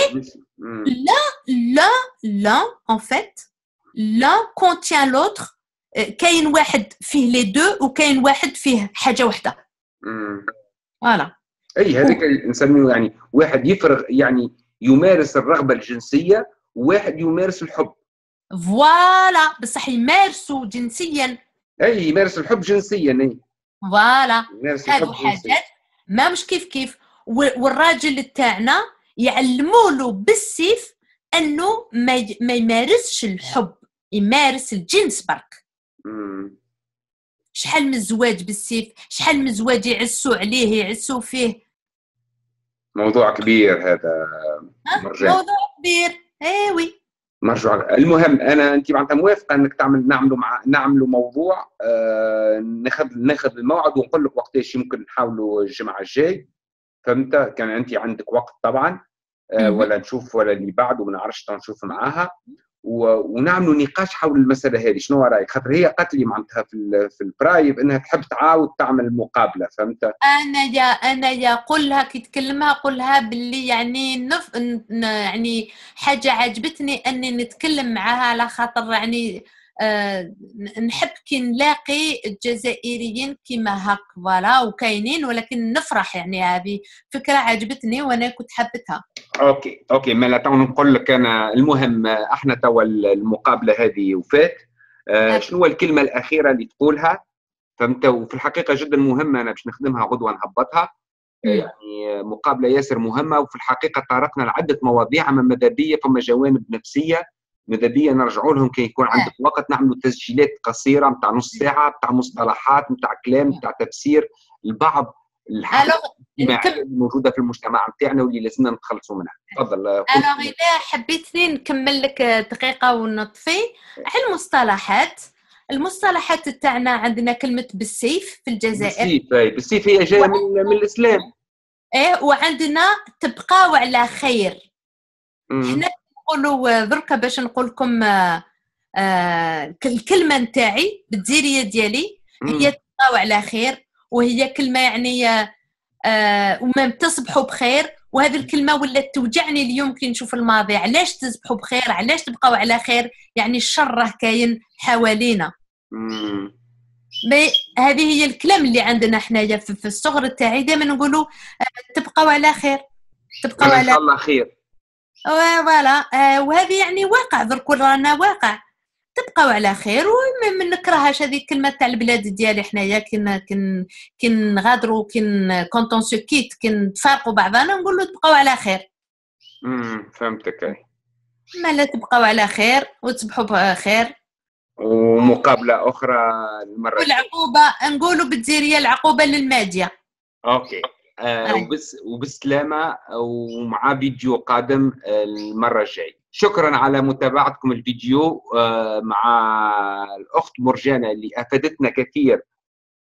l'un, l'un, l'un, en fait, l'un contient l'autre. Euh, les deux ou فوالا. أي هذاك نسميه يعني واحد يفرغ يعني يمارس الرغبة الجنسية وواحد يمارس الحب. voilà. بصح يمارسوا جنسيا. أي يمارس الحب جنسيا أي. voilà. جنسيا. حاجات ما مش كيف كيف. والراجل تاعنا يعلموا له بالسيف انه ما يمارسش الحب. يمارس الجنس برك. شحال من زواج بالسيف شحال من زواج يعسوا عليه يعسوا فيه. موضوع كبير هذا؟ مرجان. موضوع كبير. ايوي مرجع المهم أنا أنت معناتها موافقة إنك تعمل نعملوا مع نعملوا موضوع آه ناخذ ناخذ الموعد ونقول لك وقتاش يمكن نحاولوا الجمعة الجاي. فهمت؟ كان أنت عندك وقت طبعا آه. ولا نشوف ولا اللي بعده ما نعرفش نشوف معاها. ونعملوا نقاش حول المسألة هذه. شنو رأيك؟ خاطر هي قالت لي معناتها في في البرايف إنها تحب تعاود تعمل مقابلة فهمت؟ أنا يا أنا يا قول لها كي تكلمها قول لها باللي يعني نف... يعني حاجة عجبتني إني نتكلم معاها على خاطر يعني نحب كي نلاقي الجزائريين كيما هاك voilà وكاينين ولكن نفرح يعني هذه فكرة عجبتني وأنا كنت حبتها okay okay. ما لا تو نقول لك أنا المهم آه، أحنا توا المقابلة هذه وفات. آه،. شنو هو الكلمة الأخيرة اللي تقولها؟ فهمت؟ وفي الحقيقة جدا مهمة أنا باش نخدمها غدوة نهبطها. آه،. يعني آه، مقابلة ياسر مهمة وفي الحقيقة طرقنا لعدة مواضيع أما ماذا بيا فما جوانب نفسية. ماذا بيا نرجعوا لهم كي يكون عندك وقت نعملوا تسجيلات قصيرة نتاع نص ساعة نتاع مصطلحات نتاع كلام نتاع تفسير. البعض الحاجات الموجودة في المجتمع نتاعنا واللي لازمنا نتخلصوا منها. تفضل آه،. الوغ اذا حبيتني نكمل لك دقيقة ونطفي. على المصطلحات. المصطلحات تاعنا عندنا كلمة بالسيف في الجزائر. بالسيف أي، بالسيف هي جاية من, من الإسلام. إيه وعندنا تبقاو على خير. إحنا نقولوا دركا باش نقول لكم آه، آه، الكلمة نتاعي بالجزائريه ديالي. هي تبقاو على خير وهي كلمة يعني آه، آه، و même تصبحوا بخير وهذه الكلمة ولات توجعني اليوم كي نشوف الماضي. علاش تصبحوا بخير؟ علاش تبقاو على خير؟ يعني الشر راه كاين حوالينا. هذه هي الكلام اللي عندنا حنايا في الصغر تاعي. دائما نقولوا آه، تبقاو على خير. تبقاو إن على شاء الله خير. voilà. آه، وهذه يعني واقع درك رانا واقع. تبقاو على خير وما ما نكرهاش هذه الكلمة تاع البلاد ديالي حنايا. كي كي كي نغادروا quand on se quitte كي نتفارقوا بعضنا نقولوا تبقاو على خير. مم. فهمتك. أي. ما لا تبقاو على خير وتصبحوا بخير ومقابلة أخرى المره الجاية. والعقوبة نقولوا بالجزائريه العقوبة للمادية. okay. آه. وبس وبسلامة ومع فيديو قادم آه، المرة الجاية. شكرا على متابعتكم الفيديو آه مع الأخت مرجانة اللي أفادتنا كثير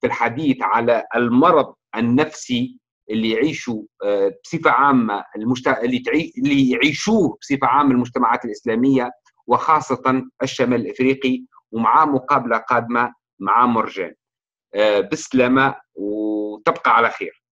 في الحديث على المرض النفسي اللي يعيشوا آه، بصفة عامة المجت... اللي تعي... اللي يعيشوه بصفة عامة المجتمعات الإسلامية وخاصة الشمال الافريقي ومع مقابلة قادمة مع مرجان. آه، بالسلامه وتبقى على خير.